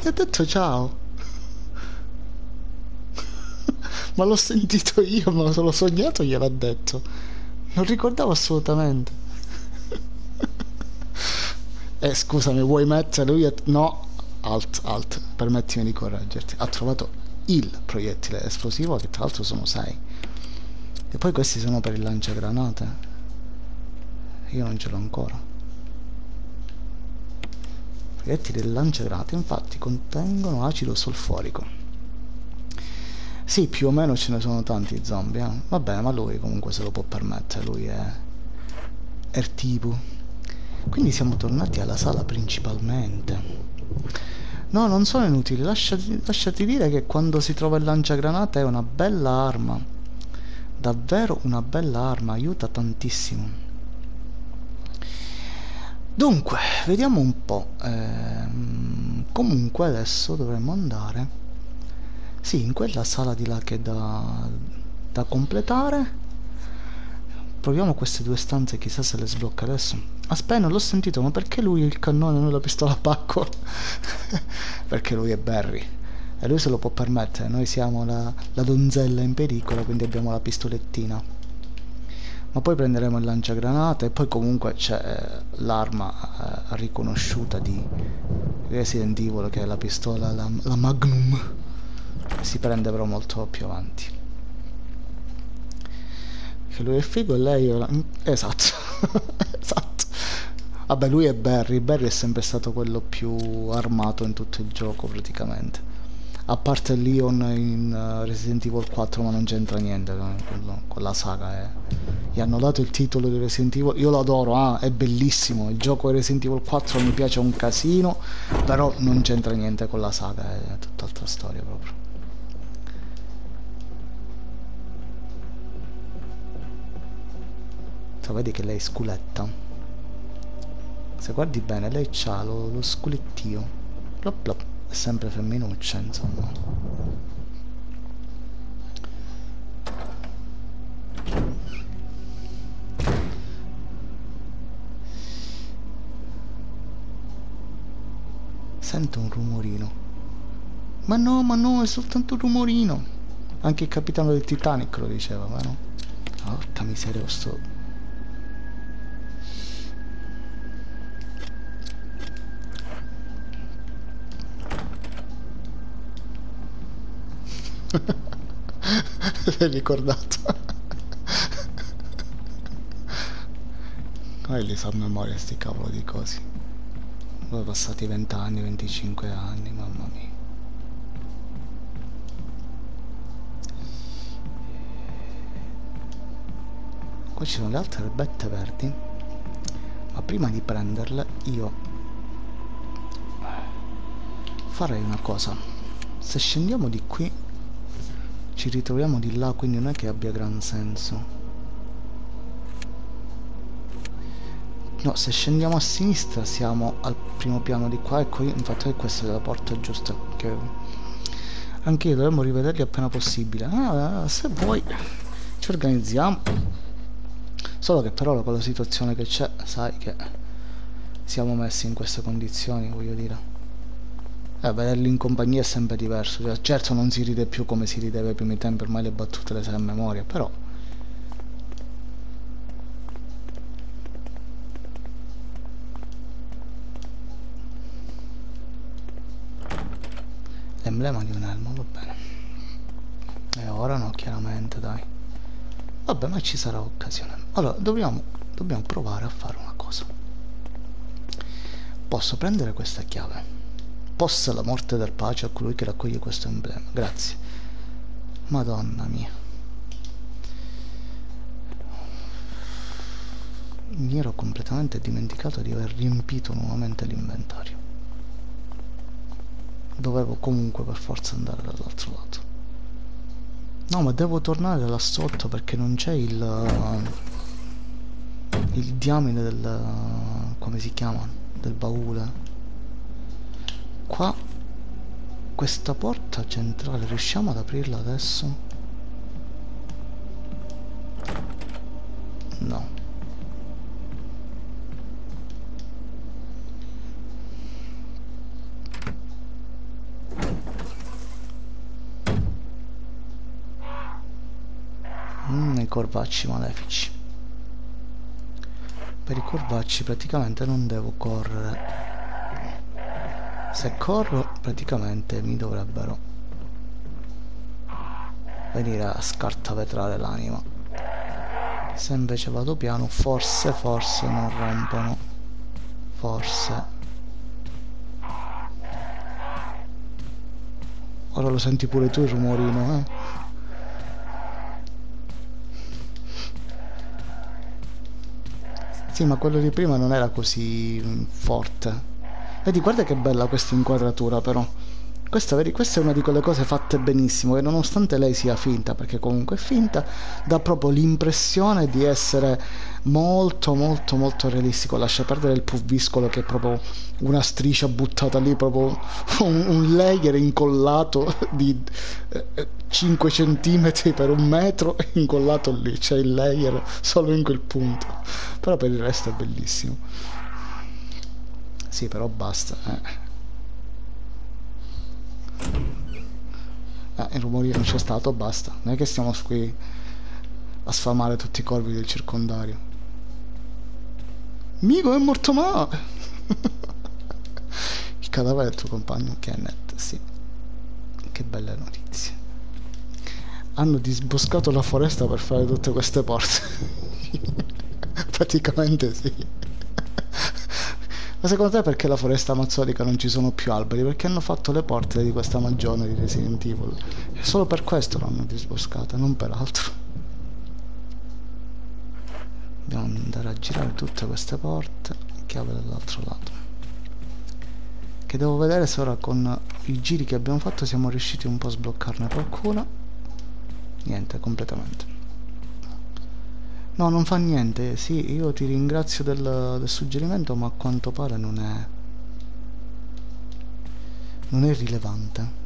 Ti ha detto ciao? ma l'ho sentito io, ma l'ho sognato gliel'ha detto. Non ricordavo assolutamente. eh, scusami, vuoi mettere lui? No, alt, alt, permettimi di correggerti. Ha trovato il proiettile esplosivo, che tra l'altro sono 6. E poi questi sono per il lanciagranate. Io non ce l'ho ancora. Proiettili del lanciagranate infatti contengono acido solforico. Sì, più o meno ce ne sono tanti zombie. Eh? Vabbè, ma lui comunque se lo può permettere, lui è... tipo. Quindi siamo tornati alla sala principalmente. No, non sono inutili, lasciati, lasciati dire che quando si trova il lanciagranate è una bella arma. Davvero una bella arma, aiuta tantissimo. Dunque, vediamo un po'. Ehm, comunque adesso dovremmo andare sì, in quella sala di là che è da, da completare. Proviamo queste due stanze, chissà se le sblocca adesso. Aspetta, non l'ho sentito, ma perché lui il cannone e non la pistola a pacco? [LAUGHS] perché lui è Barry. E lui se lo può permettere, noi siamo la, la donzella in pericolo, quindi abbiamo la pistolettina. Ma poi prenderemo il lanciagranate e poi comunque c'è l'arma eh, riconosciuta di Resident Evil che è la pistola, la, la Magnum si prende però molto più avanti che lui è figo e lei la... Mm, esatto. [LAUGHS] Esatto. Vabbè lui è Barry. Barry è sempre stato quello più armato in tutto il gioco praticamente. A parte Leon in uh, Resident Evil 4 ma non c'entra niente con, con la saga eh. gli hanno dato il titolo di Resident Evil. Io lo adoro ah, è bellissimo. Il gioco di Resident Evil 4 mi piace un casino però non c'entra niente con la saga è tutt'altra storia proprio Cioè, vedi che lei è sculetta? Se guardi bene lei ha lo, lo sculettio. Plop plop. È sempre femminuccia insomma. Sento un rumorino. Ma no ma no è soltanto un rumorino. Anche il capitano del Titanic lo diceva ma no? Porca miseria sto L'hai ricordato? Come li sa a memoria sti cavolo di cosi? Sono passati 20 anni, 25 anni, mamma mia. Qua ci sono le altre erbette verdi. Ma prima di prenderle io farei una cosa. Se scendiamo di qui ci ritroviamo di là, quindi non è che abbia gran senso. No, se scendiamo a sinistra siamo al primo piano di qua e qui infatti questa è la porta giusta che anche io dovremmo rivederli appena possibile. Ah, se vuoi ci organizziamo. Solo che però con la situazione che c'è, sai che siamo messi in queste condizioni, voglio dire. Eh, vederli in compagnia è sempre diverso. Cioè, certo non si ride più come si rideva ai primi tempi, ormai le battute le sai a memoria, però... L'emblema di un elmo, va bene. E ora no, chiaramente, dai. Vabbè, ma ci sarà occasione. Allora, dobbiamo, dobbiamo provare a fare una cosa. Posso prendere questa chiave possa la morte dar pace a colui che raccoglie questo emblema. Grazie. Madonna mia. Mi ero completamente dimenticato di aver riempito nuovamente l'inventario. Dovevo comunque per forza andare dall'altro lato. No, ma devo tornare là sotto perché non c'è il... il diamine del... come si chiama? Del baule qua questa porta centrale riusciamo ad aprirla adesso? no. Mm, i corvacci malefici. Per i corvacci praticamente non devo correre se corro praticamente mi dovrebbero venire a scartavetrare l'anima. Se invece vado piano forse forse non rompono. Forse. Ora lo senti pure tu il rumorino eh? Sì, ma quello di prima non era così mm, forte. Vedi, guarda che bella questa inquadratura però. Questa, vedi, questa è una di quelle cose fatte benissimo, che nonostante lei sia finta, perché comunque è finta, dà proprio l'impressione di essere molto molto molto realistico. Lascia perdere il puvviscolo che è proprio una striscia buttata lì, proprio un, un layer incollato di eh, 5 cm per un metro incollato lì, c'è il layer solo in quel punto. Però per il resto è bellissimo. Sì, però basta. Eh. Eh, il rumorino c'è stato, basta. Non è che stiamo qui a sfamare tutti i corvi del circondario. Migo è morto male! [LAUGHS] il cadavere del tuo compagno Kenneth, sì. Che belle notizie. Hanno disboscato la foresta per fare tutte queste porte. [LAUGHS] Praticamente sì. Ma secondo te perché la foresta amazzonica non ci sono più alberi? Perché hanno fatto le porte di questa magione di Resident Evil. E solo per questo l'hanno disboscata, non per altro. Dobbiamo andare a girare tutte queste porte. Chiave dall'altro lato. Che devo vedere se ora con i giri che abbiamo fatto siamo riusciti un po' a sbloccarne qualcuna. Niente, completamente. No, non fa niente. Sì, io ti ringrazio del, del suggerimento, ma a quanto pare non è... Non è rilevante.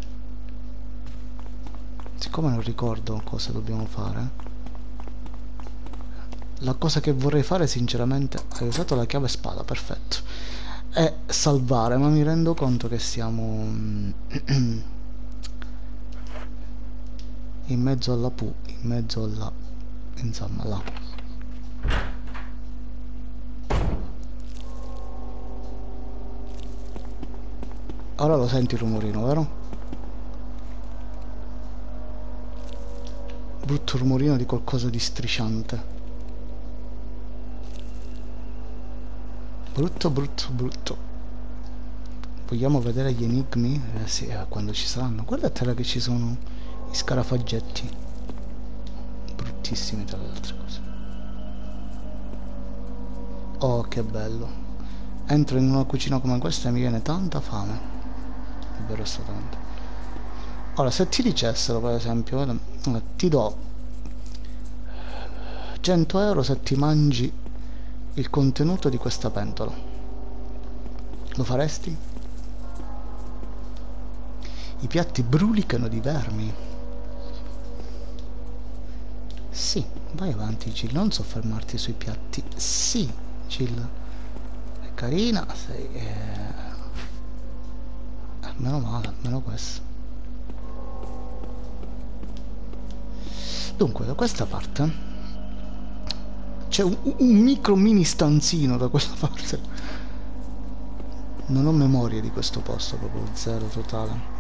Siccome non ricordo cosa dobbiamo fare... La cosa che vorrei fare sinceramente... Hai usato la chiave spada, perfetto. È salvare, ma mi rendo conto che siamo... [CLEARS THROAT] in mezzo alla Pu, in mezzo alla... Insomma, là. Ora lo senti il rumorino, vero? brutto rumorino di qualcosa di strisciante. Brutto, brutto, brutto. Vogliamo vedere gli enigmi? Eh sì, eh, quando ci saranno. Guardate che ci sono i scarafaggetti. Bruttissimi tra le altre cose. Oh, che bello. Entro in una cucina come questa e mi viene tanta fame. Vero, assolutamente. Ora, se ti dicessero, per esempio, ti do 100 euro se ti mangi il contenuto di questa pentola. Lo faresti? I piatti brulicano di vermi. Sì, vai avanti Jill, non soffermarti sui piatti. Sì, Jill. È carina, sei... Eh... Meno male, almeno questo. Dunque, da questa parte c'è un, un, micro mini stanzino da quella [LAUGHS] parte. Non ho memoria di questo posto proprio zero totale.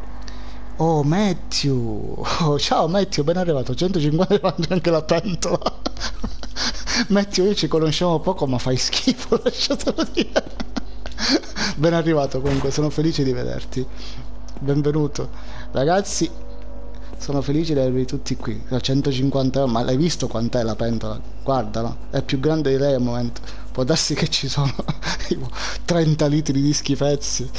Oh Matthew! Oh, ciao Matthew ben arrivato. 150 mangi [LAUGHS] anche la pentola. [LAUGHS] Matthew io ci conosciamo poco ma fai schifo lasciatelo dire [LAUGHS] ben arrivato comunque sono felice di vederti benvenuto ragazzi sono felice di avervi tutti qui. Da 150 euro, ma l'hai visto quant'è la pentola? Guardala, è più grande di lei al momento. Può darsi che ci sono [LAUGHS] 30 litri di schifezze.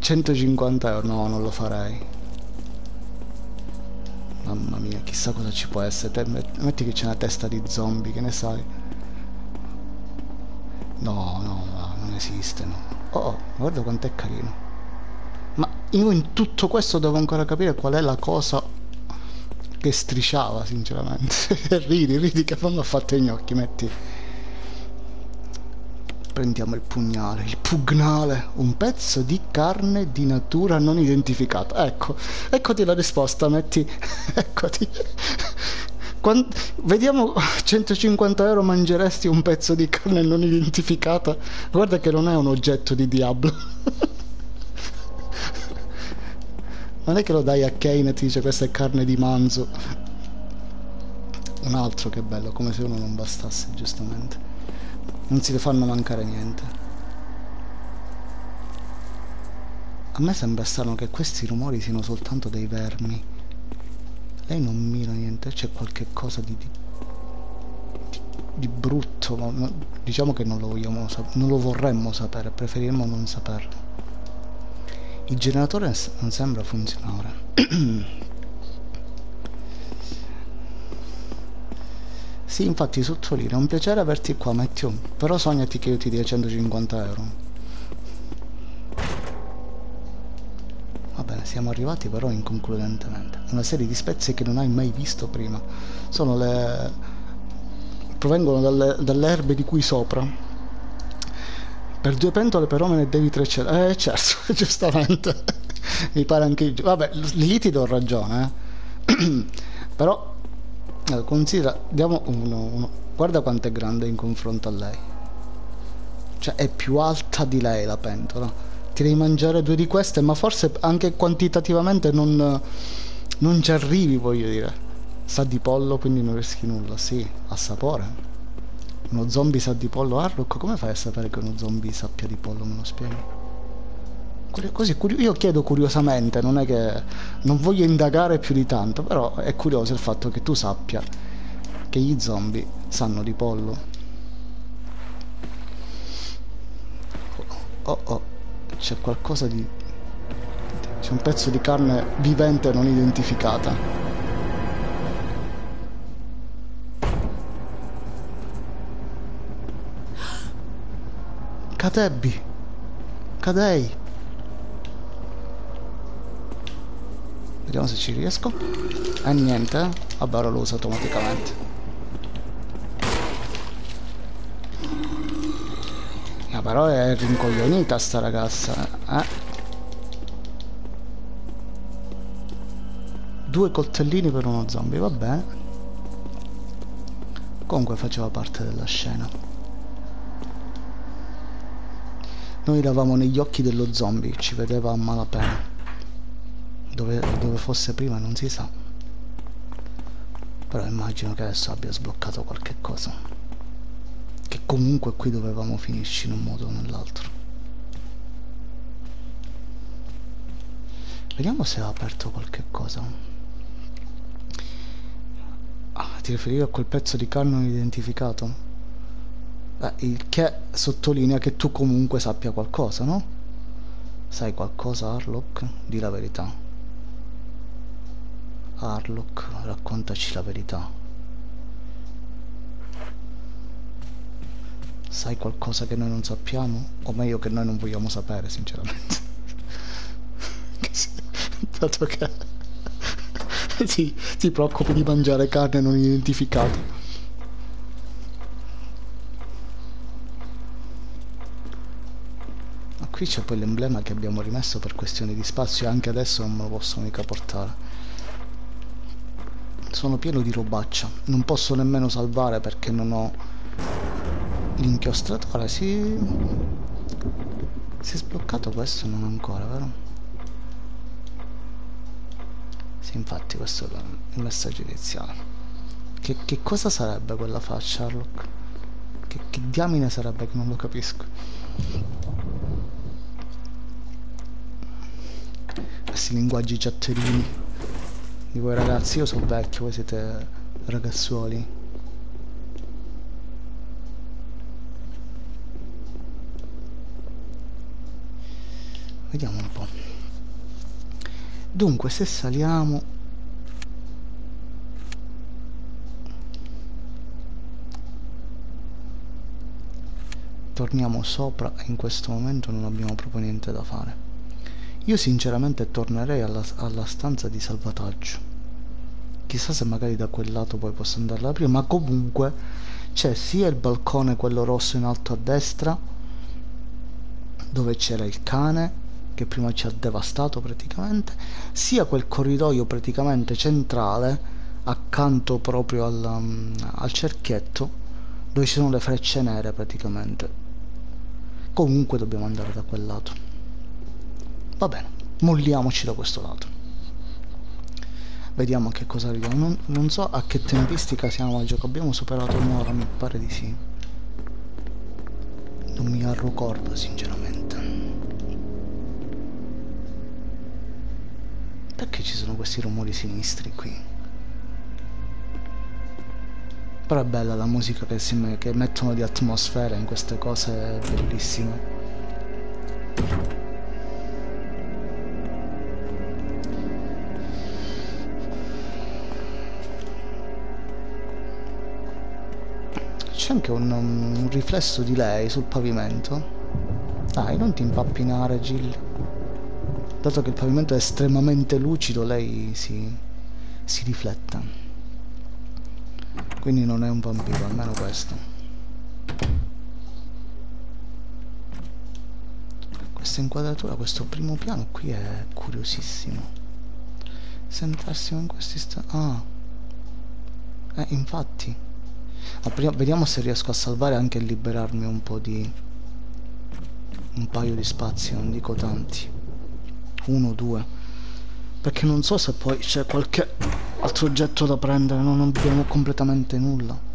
150 euro, no, non lo farei. Mamma mia, chissà cosa ci può essere. metti che c'è una testa di zombie, che ne sai? No, no, no non esiste, no. Oh, oh guarda quanto è carino. Ma io in tutto questo devo ancora capire qual è la cosa che strisciava, sinceramente. [LAUGHS] ridi, ridi che fanno ha fatto i gnocchi, metti. Prendiamo il pugnale, il pugnale, un pezzo di carne di natura non identificata. Ecco, eccoti la risposta, metti. [LAUGHS] eccoti. Quando, vediamo [LAUGHS] 150 euro mangeresti un pezzo di carne non identificata? Guarda che non è un oggetto di Diablo. [LAUGHS] Non è che lo dai a Kane e ti dice questa è carne di manzo. Un altro che bello, come se uno non bastasse, giustamente. Non si fanno mancare niente. A me sembra strano che questi rumori siano soltanto dei vermi. Lei non mira niente, c'è qualche cosa di, di, di, brutto, ma, diciamo che non lo, vogliamo, non lo vorremmo sapere, preferiremmo non saperlo. Il generatore non sembra funzionare. [CLEARS THROAT] sì, infatti sottolineo, è un piacere averti qua, Matteo, però sognati che io ti dia 150 euro. Siamo arrivati però inconcludentemente. Una serie di spezie che non hai mai visto prima. Sono le... provengono dalle, dalle erbe di qui sopra per due pentole però me ne devi tre celle. Eh certo, [LAUGHS] giustamente. Mi pare anche io. Vabbè, lì ti do ragione, eh. [CLEARS THROAT] però allora, considera, diamo uno, uno. Guarda quanto è grande in confronto a lei. Cioè è più alta di lei la pentola. Ti devi mangiare due di queste, ma forse anche quantitativamente non, non ci arrivi, voglio dire. Sa di pollo, quindi non rischi nulla. Sì, ha sapore. Uno zombie sa di pollo Harrock? Come fai a sapere che uno zombie sappia di pollo? Me lo spieghi? Così, io chiedo curiosamente, non è che non voglio indagare più di tanto, però è curioso il fatto che tu sappia che gli zombie sanno di pollo. Oh oh, c'è qualcosa di... c'è un pezzo di carne vivente non identificata. Cadebbi. Cadei. Vediamo se ci riesco. Eh, niente. Vabbè, ora lo uso automaticamente. Però è rincoglionita sta ragazza. Eh. Due coltellini per uno zombie, va bene. Comunque faceva parte della scena. Noi eravamo negli occhi dello zombie, ci vedeva a malapena. Dove, dove fosse prima non si sa. Però immagino che adesso abbia sbloccato qualche cosa. Che comunque qui dovevamo finirci in un modo o nell'altro. Vediamo se ha aperto qualche cosa. Ah, ti riferivi a quel pezzo di carne non identificato? Eh, il che sottolinea che tu comunque sappia qualcosa, no? Sai qualcosa, Harlock? Di la verità. Harlock, raccontaci la verità. Sai qualcosa che noi non sappiamo? O meglio che noi non vogliamo sapere, sinceramente. [LAUGHS] Dato che [LAUGHS] ti, ti preoccupi di mangiare carne non identificata. Ma qui c'è poi l'emblema che abbiamo rimesso per questioni di spazio e anche adesso non me lo posso mica portare sono pieno di robaccia non posso nemmeno salvare perché non ho l'inchiostratore si si è sbloccato questo non ancora vero? sì infatti questo è il messaggio iniziale che, che cosa sarebbe quella faccia Sherlock? Che, che diamine sarebbe che non lo capisco questi linguaggi chatterini di voi ragazzi io sono vecchio voi siete ragazzuoli vediamo un po' dunque se saliamo torniamo sopra e in questo momento non abbiamo proprio niente da fare io sinceramente tornerei alla, alla stanza di salvataggio. Chissà se magari da quel lato poi posso andare a prima, ma comunque c'è sia il balcone, quello rosso in alto a destra, dove c'era il cane che prima ci ha devastato praticamente, sia quel corridoio praticamente centrale accanto proprio al, um, al cerchietto dove ci sono le frecce nere praticamente. Comunque dobbiamo andare da quel lato. Va bene molliamoci da questo lato. Vediamo che cosa arriviamo non, non so a che tempistica siamo al gioco. Abbiamo superato un'ora mi pare di sì. Non mi arrocordo sinceramente perché ci sono questi rumori sinistri qui? Però è bella la musica che, si, che mettono di atmosfera in queste cose bellissime. C'è anche un, un, riflesso di lei sul pavimento. Dai non ti impappinare Jill dato che il pavimento è estremamente lucido lei si, si rifletta. Quindi non è un vampiro almeno questo. Questa inquadratura questo primo piano qui è curiosissimo. Se entrassimo in questi sta ah. Eh infatti. Prima, vediamo se riesco a salvare anche e liberarmi un po' di un paio di spazi non dico tanti uno due perché non so se poi c'è qualche altro oggetto da prendere no? non abbiamo completamente nulla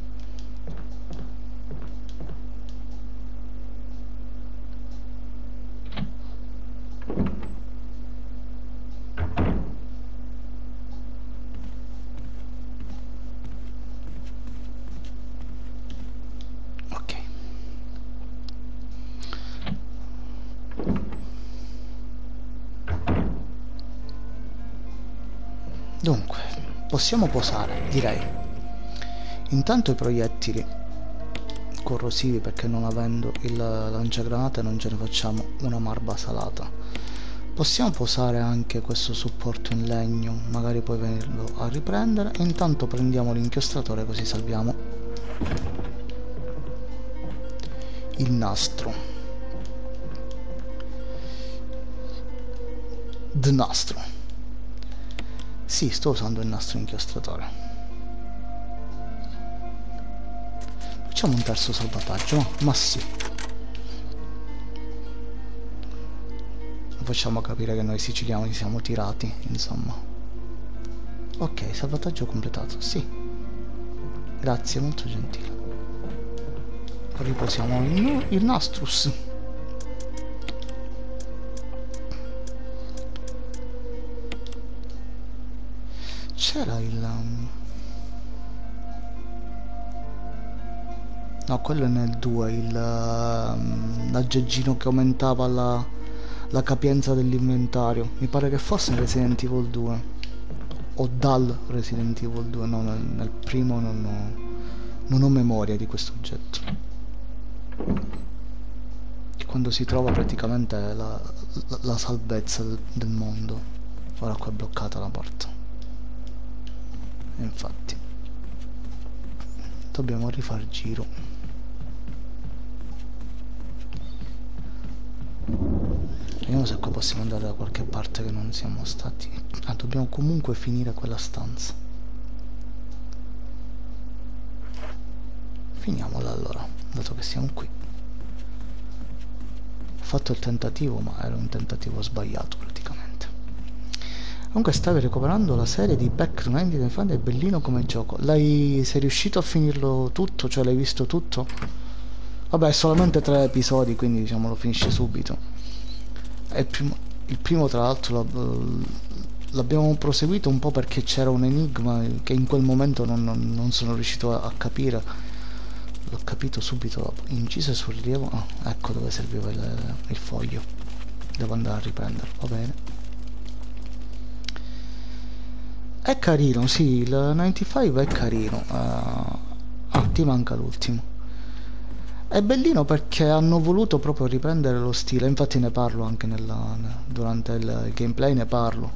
possiamo posare, direi. Intanto i proiettili corrosivi perché non avendo il lanciagranate non ce ne facciamo una marba salata. Possiamo posare anche questo supporto in legno, magari poi venirlo a riprendere. Intanto prendiamo l'inchiostratore così salviamo il nastro. The nastro. Sì, sto usando il nastro inchiostratore. Facciamo un terzo salvataggio, ma sì. Facciamo capire che noi siciliani siamo tirati, insomma. Ok, salvataggio completato, sì. Grazie, molto gentile. Riposiamo il, il Nastrus. C'era il... Um... No, quello è nel 2, il, uh, l'aggeggino che aumentava la, la capienza dell'inventario. Mi pare che fosse in Resident Evil 2. O dal Resident Evil 2, no, nel, nel primo non ho, non ho memoria di questo oggetto. Quando si trova praticamente la, la, la salvezza del, del mondo. Ora qua è bloccata la porta. Infatti. Dobbiamo rifare giro. Vediamo se qua possiamo andare da qualche parte che non siamo stati. Ah, dobbiamo comunque finire quella stanza. Finiamola allora, dato che siamo qui. Ho fatto il tentativo, ma era un tentativo sbagliato praticamente. Comunque stavi recuperando la serie di Back 90 Fan, è bellino come gioco. Lei sei riuscito a finirlo tutto? Cioè l'hai visto tutto? Vabbè, solamente tre episodi, quindi diciamo lo finisce subito il primo, il primo tra l'altro l'abbiamo proseguito un po' perché c'era un enigma che in quel momento non, non, non sono riuscito a, a capire l'ho capito subito dopo inciso sul rilievo ah, ecco dove serviva il, il foglio devo andare a riprenderlo va bene è carino sì il 95 è carino uh, ah ti manca l'ultimo è bellino perché hanno voluto proprio riprendere lo stile, infatti ne parlo anche nella, durante il gameplay, ne parlo.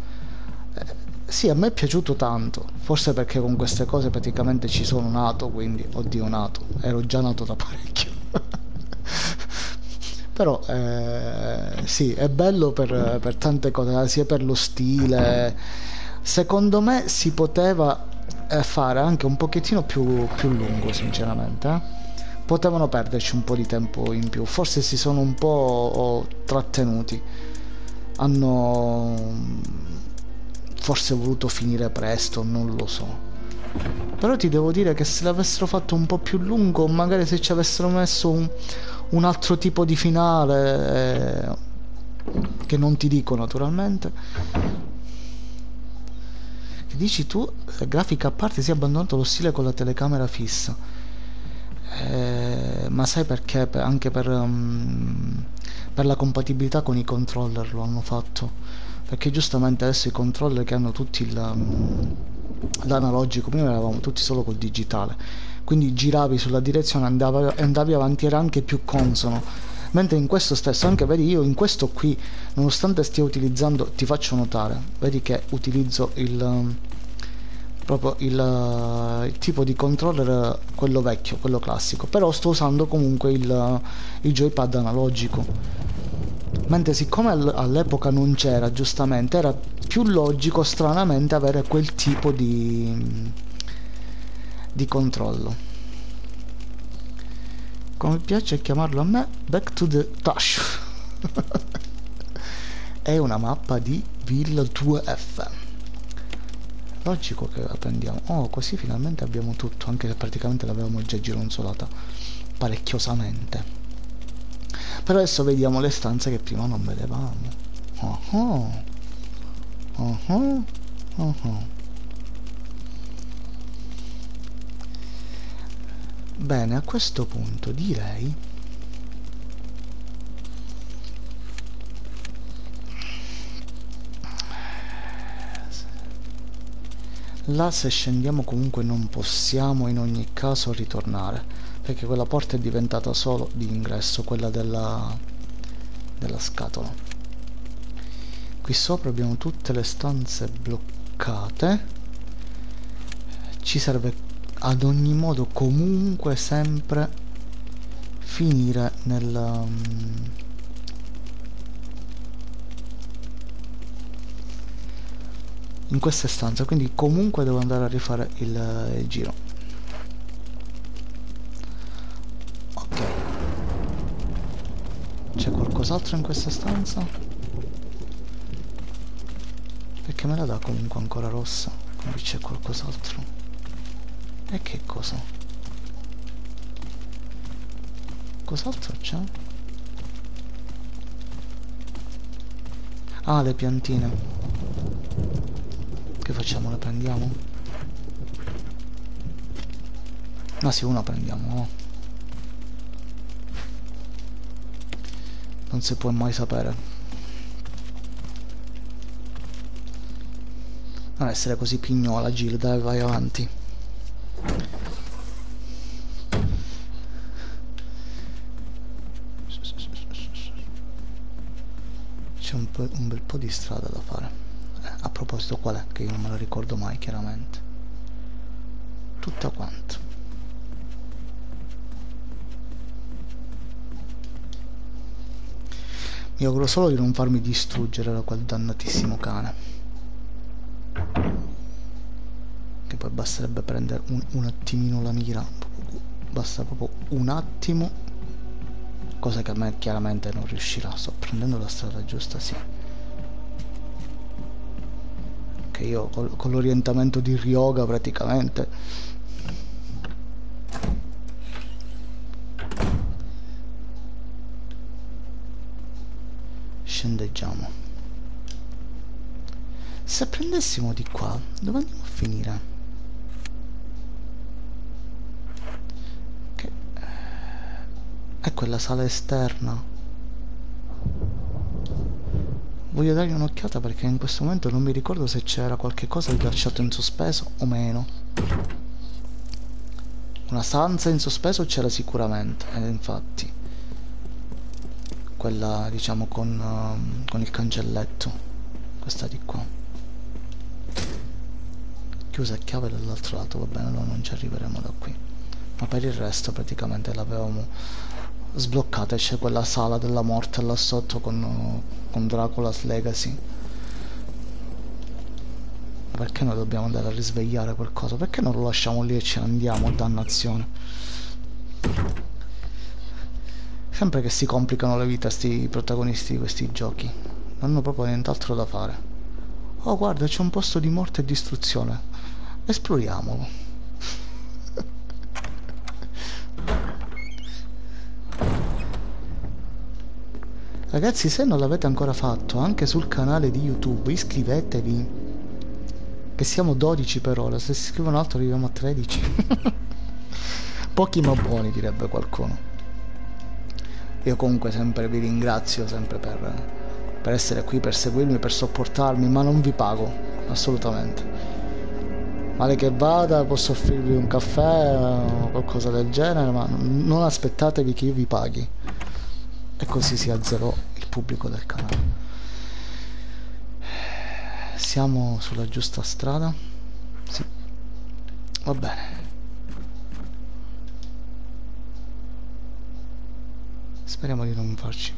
Eh, sì, a me è piaciuto tanto, forse perché con queste cose praticamente ci sono nato, quindi, oddio nato, ero già nato da parecchio. [LAUGHS] Però eh, sì, è bello per, per, tante cose, sia per lo stile. Secondo me si poteva eh, fare anche un pochettino più, più lungo, sinceramente. Eh? potevano perderci un po' di tempo in più forse si sono un po' trattenuti hanno forse voluto finire presto non lo so però ti devo dire che se l'avessero fatto un po' più lungo magari se ci avessero messo un, un altro tipo di finale eh, che non ti dico naturalmente dici tu grafica a parte si è abbandonato lo stile con la telecamera fissa. Eh, ma sai perché? Anche per, um, per la compatibilità con i controller lo hanno fatto. Perché giustamente adesso i controller che hanno tutti il, um, l'analogico prima eravamo tutti solo col digitale. Quindi giravi sulla direzione andavi, andavi avanti era anche più consono mentre in questo stesso anche vedi io in questo qui nonostante stia utilizzando ti faccio notare vedi che utilizzo il um, proprio il, eh, il, tipo di controller quello vecchio quello classico. Però sto usando comunque il, il joypad analogico. Mentre siccome all'epoca non c'era giustamente era più logico stranamente avere quel tipo di di controllo come piace chiamarlo a me back to the touch [LAUGHS] è una mappa di Will 2F logico che la prendiamo. Oh così finalmente abbiamo tutto anche se praticamente l'avevamo già gironzolata parecchiosamente. Però adesso vediamo le stanze che prima non vedevamo. Oh oh oh oh oh, bene a questo punto direi là se scendiamo comunque non possiamo in ogni caso ritornare perché quella porta è diventata solo di ingresso quella della, della scatola. Qui sopra abbiamo tutte le stanze bloccate. Ci serve ad ogni modo comunque sempre finire nel um, in questa stanza. Quindi comunque devo andare a rifare il, il giro. Ok. C'è qualcos'altro in questa stanza? Perché me la dà comunque ancora rossa quindi c'è qualcos'altro E che cosa? Cos'altro c'è? Ah, le piantine. Che facciamo? Le prendiamo? Ah sì, una prendiamo, no? Non si può mai sapere. Non essere così pignola, Gil, dai, vai avanti. C'è un, bel po' di strada da fare. Eh, a proposito, qual è? Che io non me la ricordo mai, chiaramente. Tutta quanto. Mi auguro solo di non farmi distruggere da quel dannatissimo cane. Che poi basterebbe prendere un, un attimino la mira. Basta proprio un attimo. Cosa che a me chiaramente non riuscirà. Sto prendendo la strada giusta, sì. Che io col, con l'orientamento di Ryoga praticamente scendeggiamo se prendessimo di qua dove andiamo a finire è quella sala esterna. Voglio dargli un'occhiata perché in questo momento non mi ricordo se c'era qualche cosa lasciato in sospeso o meno. Una stanza in sospeso c'era sicuramente ed infatti. Quella diciamo con, uh, con il cancelletto. Questa di qua. Chiusa a chiave dall'altro lato va bene allora non ci arriveremo da qui. Ma per il resto praticamente l'avevamo sbloccata c'è quella sala della morte là sotto con, con Dracula's Legacy perché noi dobbiamo andare a risvegliare qualcosa perché non lo lasciamo lì e ce ne andiamo dannazione Sempre che si complicano le vite sti protagonisti di questi giochi. Non hanno proprio nient'altro da fare. Oh guarda c'è un posto di morte e distruzione. Esploriamolo. Ragazzi se non l'avete ancora fatto anche sul canale di YouTube iscrivetevi che siamo 12 per ora se si iscrivono altro arriviamo a 13 [LAUGHS] pochi ma buoni direbbe qualcuno io comunque sempre vi ringrazio sempre per, per essere qui, per seguirmi, per sopportarmi, ma non vi pago, assolutamente. Male che vada, posso offrirvi un caffè o qualcosa del genere, ma non aspettatevi che io vi paghi. E così si azzerò il pubblico del canale. Siamo sulla giusta strada? Sì. Va bene. Speriamo di non farci.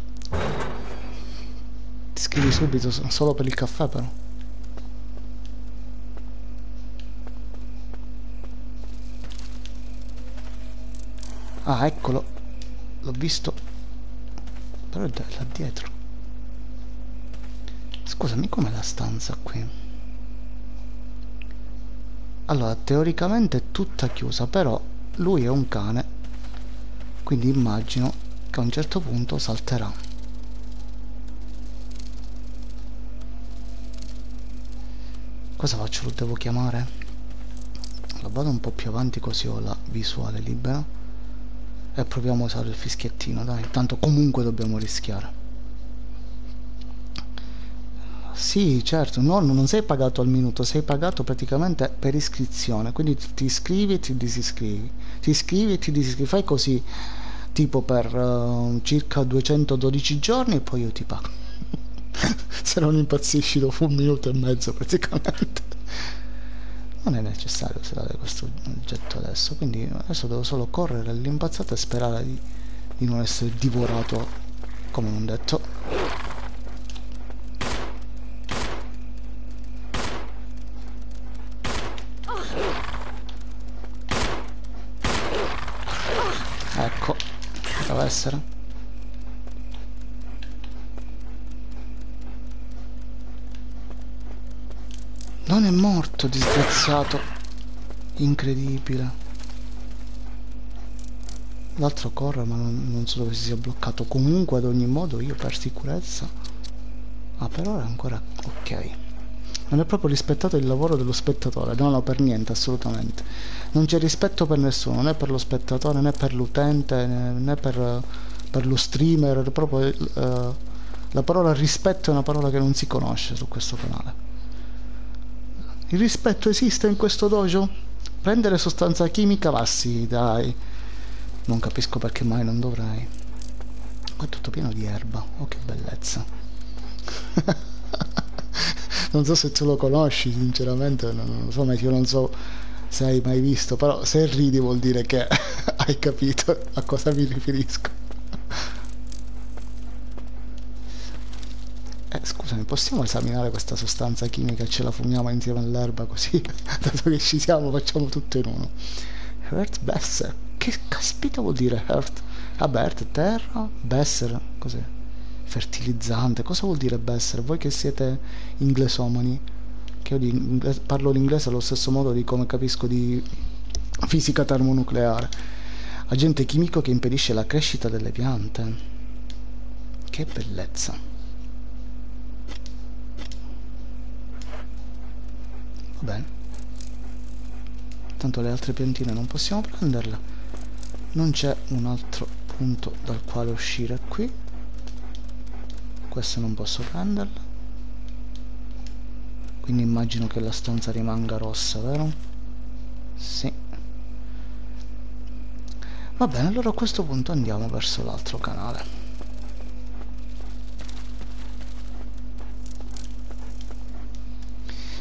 Ti scrivi subito, solo per il caffè però. Ah, eccolo. L'ho visto. Però è là dietro. Scusami, com'è la stanza qui? Allora, teoricamente è tutta chiusa, però lui è un cane. Quindi immagino che a un certo punto salterà. Cosa faccio? Lo devo chiamare? La vado un po' più avanti così ho la visuale libera e proviamo a usare il fischiettino, dai, tanto comunque dobbiamo rischiare. Sì, certo, no, non sei pagato al minuto, sei pagato praticamente per iscrizione, quindi ti iscrivi e ti disiscrivi, ti iscrivi e ti disiscrivi, fai così tipo per uh, circa 212 giorni e poi io ti pago. [LAUGHS] Se non impazzisci dopo un minuto e mezzo praticamente non è necessario usare questo oggetto adesso quindi adesso devo solo correre all'impazzata e sperare di, di non essere divorato come non detto. Ecco poteva essere non è morto disgraziato. Incredibile. L'altro corre ma non, non so dove si sia bloccato. Comunque ad ogni modo io per sicurezza. Ah per ora è ancora ok. Non è proprio rispettato il lavoro dello spettatore. No no per niente assolutamente. Non c'è rispetto per nessuno né per lo spettatore né per l'utente né, per, per, lo streamer. Proprio uh, la parola rispetto è una parola che non si conosce su questo canale il rispetto esiste in questo dojo? prendere sostanza chimica va sì dai. Non capisco perché mai non dovrei qua è tutto pieno di erba. Oh che bellezza. [LAUGHS] Non so se tu lo conosci sinceramente non, lo so io non so se hai mai visto però se ridi vuol dire che [LAUGHS] hai capito a cosa mi riferisco eh, scusami possiamo esaminare questa sostanza chimica e ce la fumiamo insieme all'erba così [LAUGHS] dato che ci siamo facciamo tutto in uno Hurt Besser che caspita vuol dire Hurt? Vabbè, Earth terra, Besser, cos'è? fertilizzante. Cosa vuol dire Besser? Voi che siete inglesomani, che io parlo l'inglese allo stesso modo di come capisco di fisica termonucleare. Agente chimico che impedisce la crescita delle piante. Che bellezza. Bene. Tanto le altre piantine non possiamo prenderle. Non c'è un altro punto dal quale uscire qui questo non posso prenderla quindi immagino che la stanza rimanga rossa vero? sì va bene allora a questo punto andiamo verso l'altro canale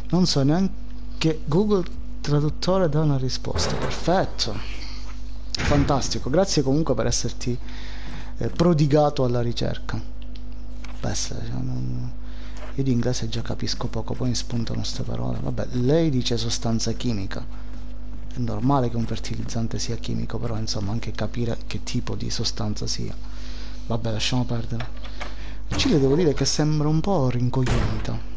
non so neanche Google traduttore dà una risposta. Perfetto. Fantastico. Grazie comunque per esserti eh, prodigato alla ricerca. Basta cioè io di inglese già capisco poco poi mi spuntano queste parole. Vabbè lei dice sostanza chimica. È normale che un fertilizzante sia chimico però insomma anche capire che tipo di sostanza sia. Vabbè lasciamo perdere. Cile devo dire che sembra un po' rincoglionita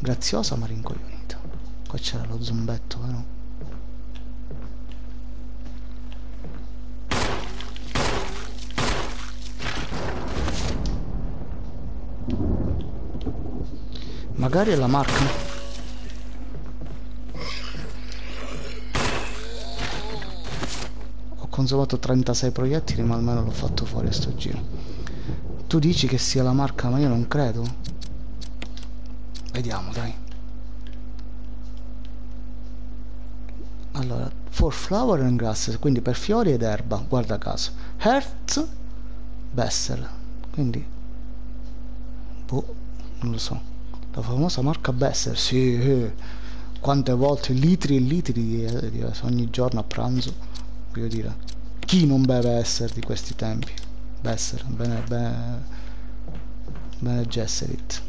graziosa ma rincoglionita qua c'era lo zombetto vero? Magari è la marca. Ho consumato 36 proiettili ma almeno l'ho fatto fuori a sto giro. Tu dici che sia la marca ma io non credo. Vediamo dai. Allora, for flower and grass, quindi per fiori ed erba, guarda caso. Hertz Besser, quindi boh, non lo so la famosa marca Besser, sì, eh. quante volte, litri e litri di, di, ogni giorno a pranzo, voglio dire, chi non beve Esser di questi tempi? Besser, bene, bene, bene Gesserit,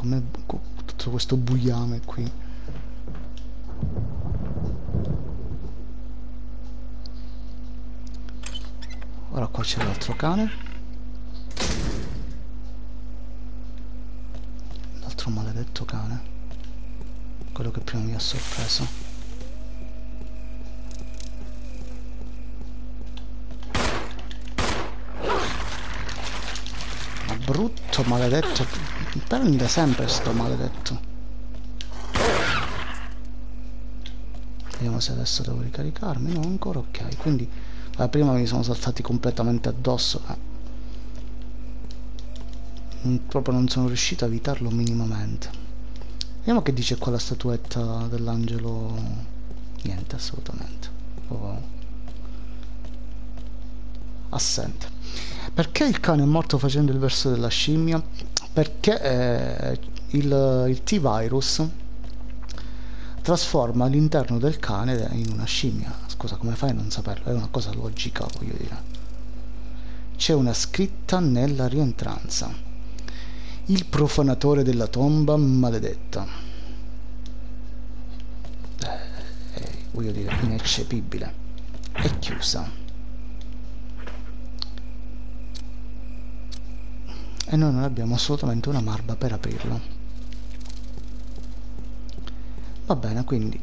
come tutto questo buiame qui. Ora qua c'è l'altro cane. altro maledetto cane quello che prima mi ha sorpreso brutto maledetto prende sempre sto maledetto. Vediamo se adesso devo ricaricarmi. No ancora ok. Quindi eh, prima mi sono saltati completamente addosso eh. Proprio non sono riuscito a evitarlo minimamente. Vediamo che dice qua la statuetta dell'angelo. Niente assolutamente. Oh. assente. Perché il cane è morto facendo il verso della scimmia perché eh, il, il T-Virus trasforma all'interno del cane in una scimmia scusa come fai a non saperlo è una cosa logica voglio dire c'è una scritta nella rientranza il profanatore della tomba maledetta. Eh, eh, voglio dire, ineccepibile. È chiusa. E noi non abbiamo assolutamente una marba per aprirlo. Va bene, quindi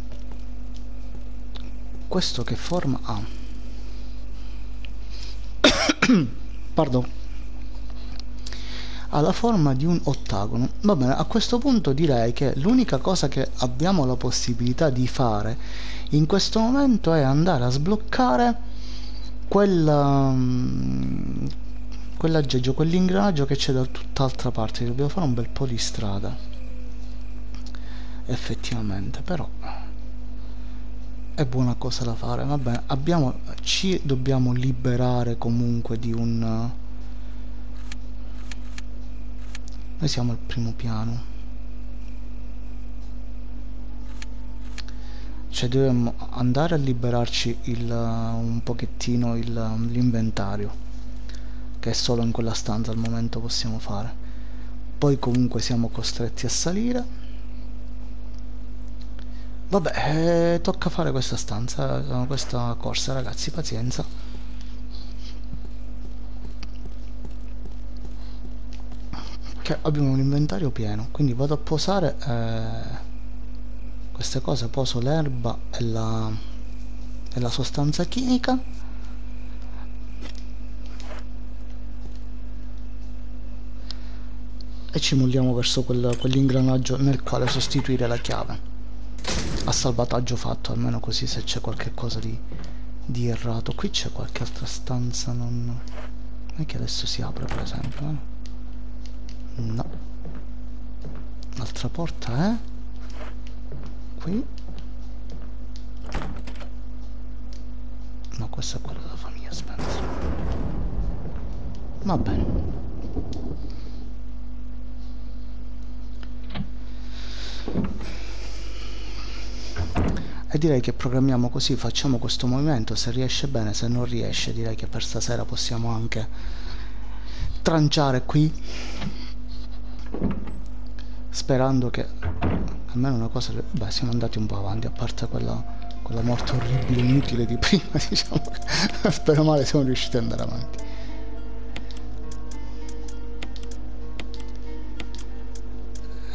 questo che forma ha? [COUGHS] pardon ha la forma di un ottagono va bene a questo punto direi che l'unica cosa che abbiamo la possibilità di fare in questo momento è andare a sbloccare quella mm, quell'aggeggio quell'ingranaggio che c'è da tutt'altra parte dobbiamo fare un bel po' di strada. Effettivamente però è buona cosa da fare va bene. Abbiamo ci dobbiamo liberare comunque di un noi siamo al primo piano. Cioè dobbiamo andare a liberarci il, un pochettino l'inventario che solo in quella stanza al momento possiamo fare. Poi comunque siamo costretti a salire. Vabbè eh, tocca fare questa stanza questa corsa ragazzi pazienza. Che abbiamo un inventario pieno quindi vado a posare eh, queste cose. Poso l'erba e la, e la sostanza chimica e ci molliamo verso quel, quell'ingranaggio nel quale sostituire la chiave a salvataggio fatto almeno così se c'è qualche cosa di, di errato qui c'è qualche altra stanza non, è che adesso si apre per esempio eh? No. L'altra porta è... Qui. No, questa è quella della famiglia Spencer. Va bene. E direi che programmiamo così, facciamo questo movimento, se riesce bene, se non riesce direi che per stasera possiamo anche tranciare qui sperando che almeno una cosa beh siamo andati un po' avanti a parte quella, quella morte orribile inutile di prima [LAUGHS] diciamo. Spero male siamo riusciti ad andare avanti.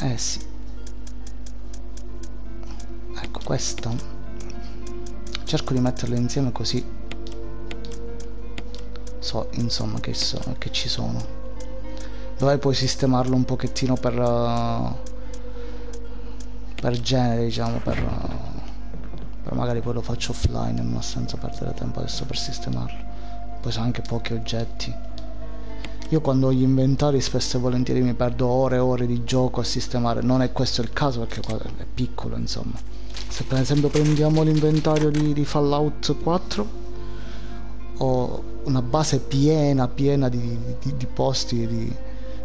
Eh sì ecco questa cerco di metterle insieme così so insomma che, so, che ci sono. Dovrai poi sistemarlo un pochettino per uh, per genere diciamo per, uh, per magari poi lo faccio offline non ha senso perdere tempo adesso per sistemarlo. Poi sono anche pochi oggetti. Io quando ho gli inventari spesso e volentieri mi perdo ore e ore di gioco a sistemare. Non è questo il caso perché qua è piccolo insomma se per esempio prendiamo l'inventario di, di Fallout 4 ho una base piena piena di, di, di posti di,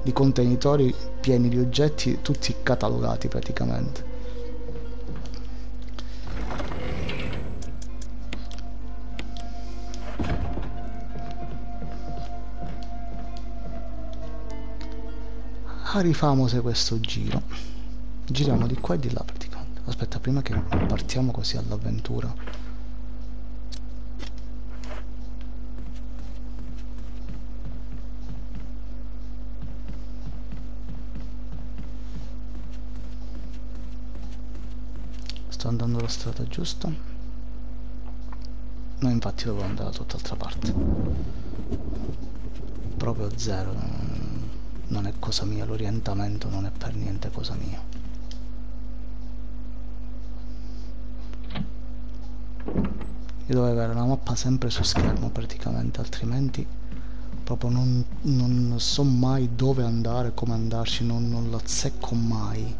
di contenitori pieni di oggetti tutti catalogati praticamente. Ah, rifamose questo giro. Giriamo di qua e di là praticamente aspetta prima che partiamo così all'avventura. Sto andando la strada giusta. No infatti dovevo andare da tutt'altra parte. Proprio zero. Non è cosa mia l'orientamento non è per niente cosa mia io dovevo avere la mappa sempre su schermo praticamente altrimenti proprio non, non so mai dove andare come andarci non, non la azzecco mai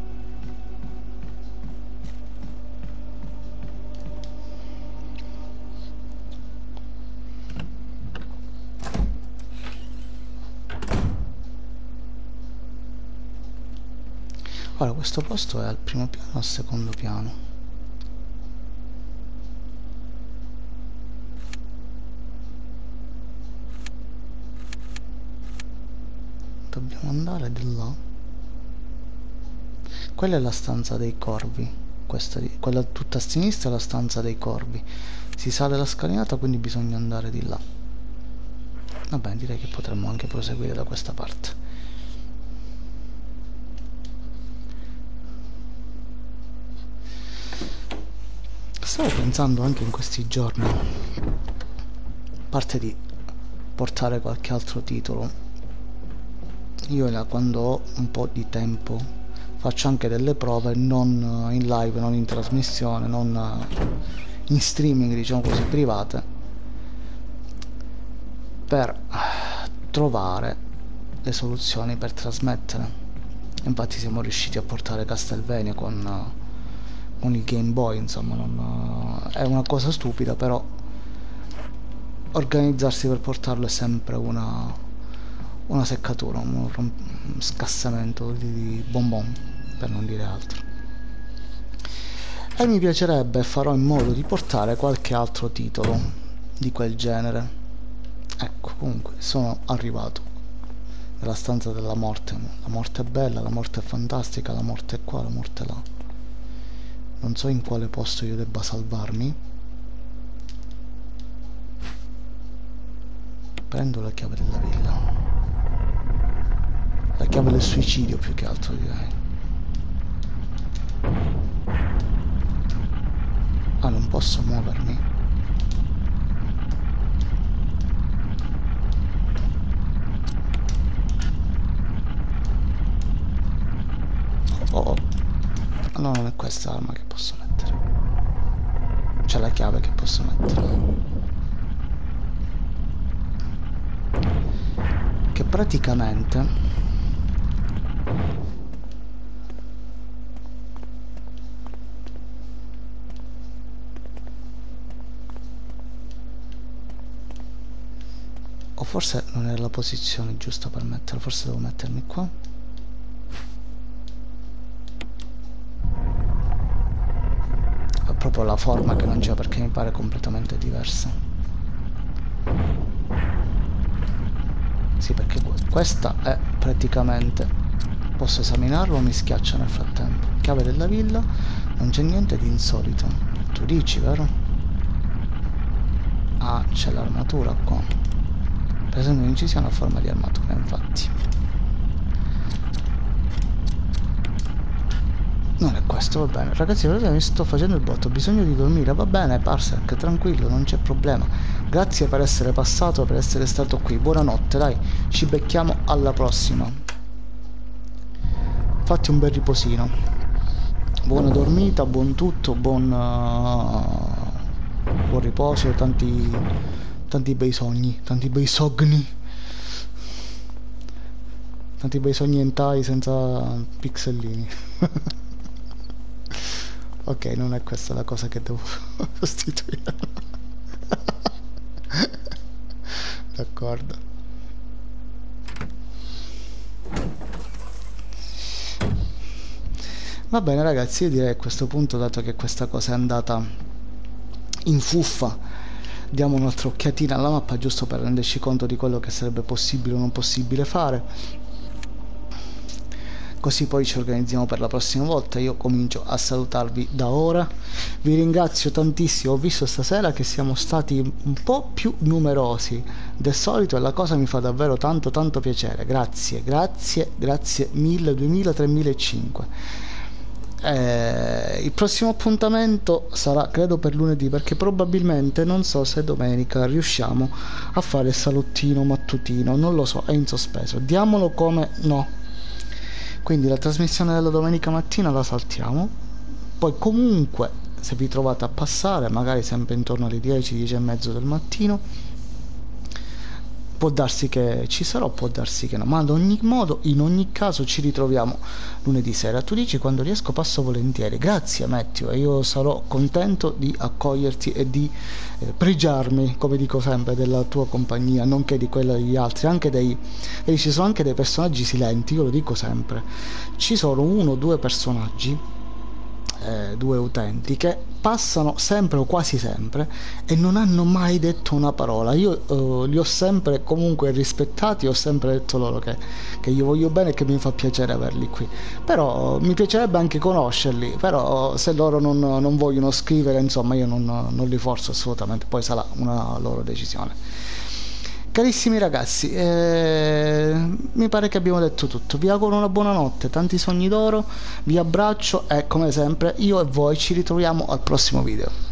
Ora questo posto è al primo piano o al secondo piano? Dobbiamo andare di là. Quella è la stanza dei corvi. Questa quella tutta a sinistra è la stanza dei corvi. Si sale la scalinata quindi bisogna andare di là. Vabbè direi che potremmo anche proseguire da questa parte. stavo pensando anche in questi giorni a parte di portare qualche altro titolo io quando ho un po' di tempo faccio anche delle prove non in live non in trasmissione non in streaming diciamo così private per trovare le soluzioni per trasmettere. Infatti siamo riusciti a portare Castlevania con, con il Game Boy insomma non, è una cosa stupida però organizzarsi per portarlo è sempre una, una seccatura un, scassamento di, di bonbon per non dire altro. E mi piacerebbe farò in modo di portare qualche altro titolo di quel genere. Ecco comunque sono arrivato. Nella stanza della morte la morte è bella la morte è fantastica la morte è qua la morte è là. Non so in quale posto io debba salvarmi prendo la chiave della villa la chiave del suicidio più che altro direi ah non posso muovermi Oh, no, non è questa l'arma che posso mettere. C'è la chiave che posso mettere. Che praticamente... O forse non è la posizione giusta per metterlo, forse devo mettermi qua. proprio la forma che non c'è perché mi pare completamente diversa sì perché questa è praticamente posso esaminarlo o mi schiaccia nel frattempo chiave della villa non c'è niente di insolito tu dici vero? ah c'è l'armatura qua per esempio non ci sia una forma di armatura infatti Non è questo, va bene. Ragazzi, mi sto facendo il botto, ho bisogno di dormire. Va bene, Parsec, tranquillo, non c'è problema. Grazie per essere passato, per essere stato qui. Buonanotte, dai. Ci becchiamo alla prossima. Fatti un bel riposino. Buona dormita, buon tutto, buon, uh, buon riposo, tanti, tanti bei sogni, tanti bei sogni. Tanti bei sogni entai senza pixellini. [LAUGHS] Ok, non è questa la cosa che devo [LAUGHS] sostituire. [LAUGHS] D'accordo. Va bene ragazzi, io direi a questo punto, dato che questa cosa è andata in fuffa, diamo un'altra occhiatina alla mappa giusto per renderci conto di quello che sarebbe possibile o non possibile fare così poi ci organizziamo per la prossima volta. Io comincio a salutarvi da ora. Vi ringrazio tantissimo. Ho visto stasera che siamo stati un po' più numerosi. Del solito e la cosa mi fa davvero tanto tanto piacere. Grazie grazie grazie mille duemila tremilacinque eh, il prossimo appuntamento sarà credo per lunedì perché probabilmente non so se domenica riusciamo a fare il salottino mattutino. Non lo so è in sospeso. Diamolo come no quindi la trasmissione della domenica mattina la saltiamo. Poi comunque se vi trovate a passare magari sempre intorno alle 10 10 e mezzo del mattino può darsi che ci sarò, può darsi che no, ma ad ogni modo, in ogni caso ci ritroviamo lunedì sera. Tu dici quando riesco passo volentieri. Grazie Matteo, io sarò contento di accoglierti e di eh, pregiarmi, come dico sempre, della tua compagnia, nonché di quella degli altri, anche dei e ci sono anche dei personaggi silenti, io lo dico sempre. Ci sono uno o due personaggi eh, due utenti che passano sempre o quasi sempre e non hanno mai detto una parola. Io eh, li ho sempre comunque rispettati, ho sempre detto loro che, che io voglio bene e che mi fa piacere averli qui. Però mi piacerebbe anche conoscerli, però se loro non, non vogliono scrivere, insomma io non, non li forzo assolutamente, poi sarà una loro decisione. Carissimi ragazzi, eh, mi pare che abbiamo detto tutto. Vi auguro una buona notte, tanti sogni d'oro, vi abbraccio e come sempre io e voi ci ritroviamo al prossimo video.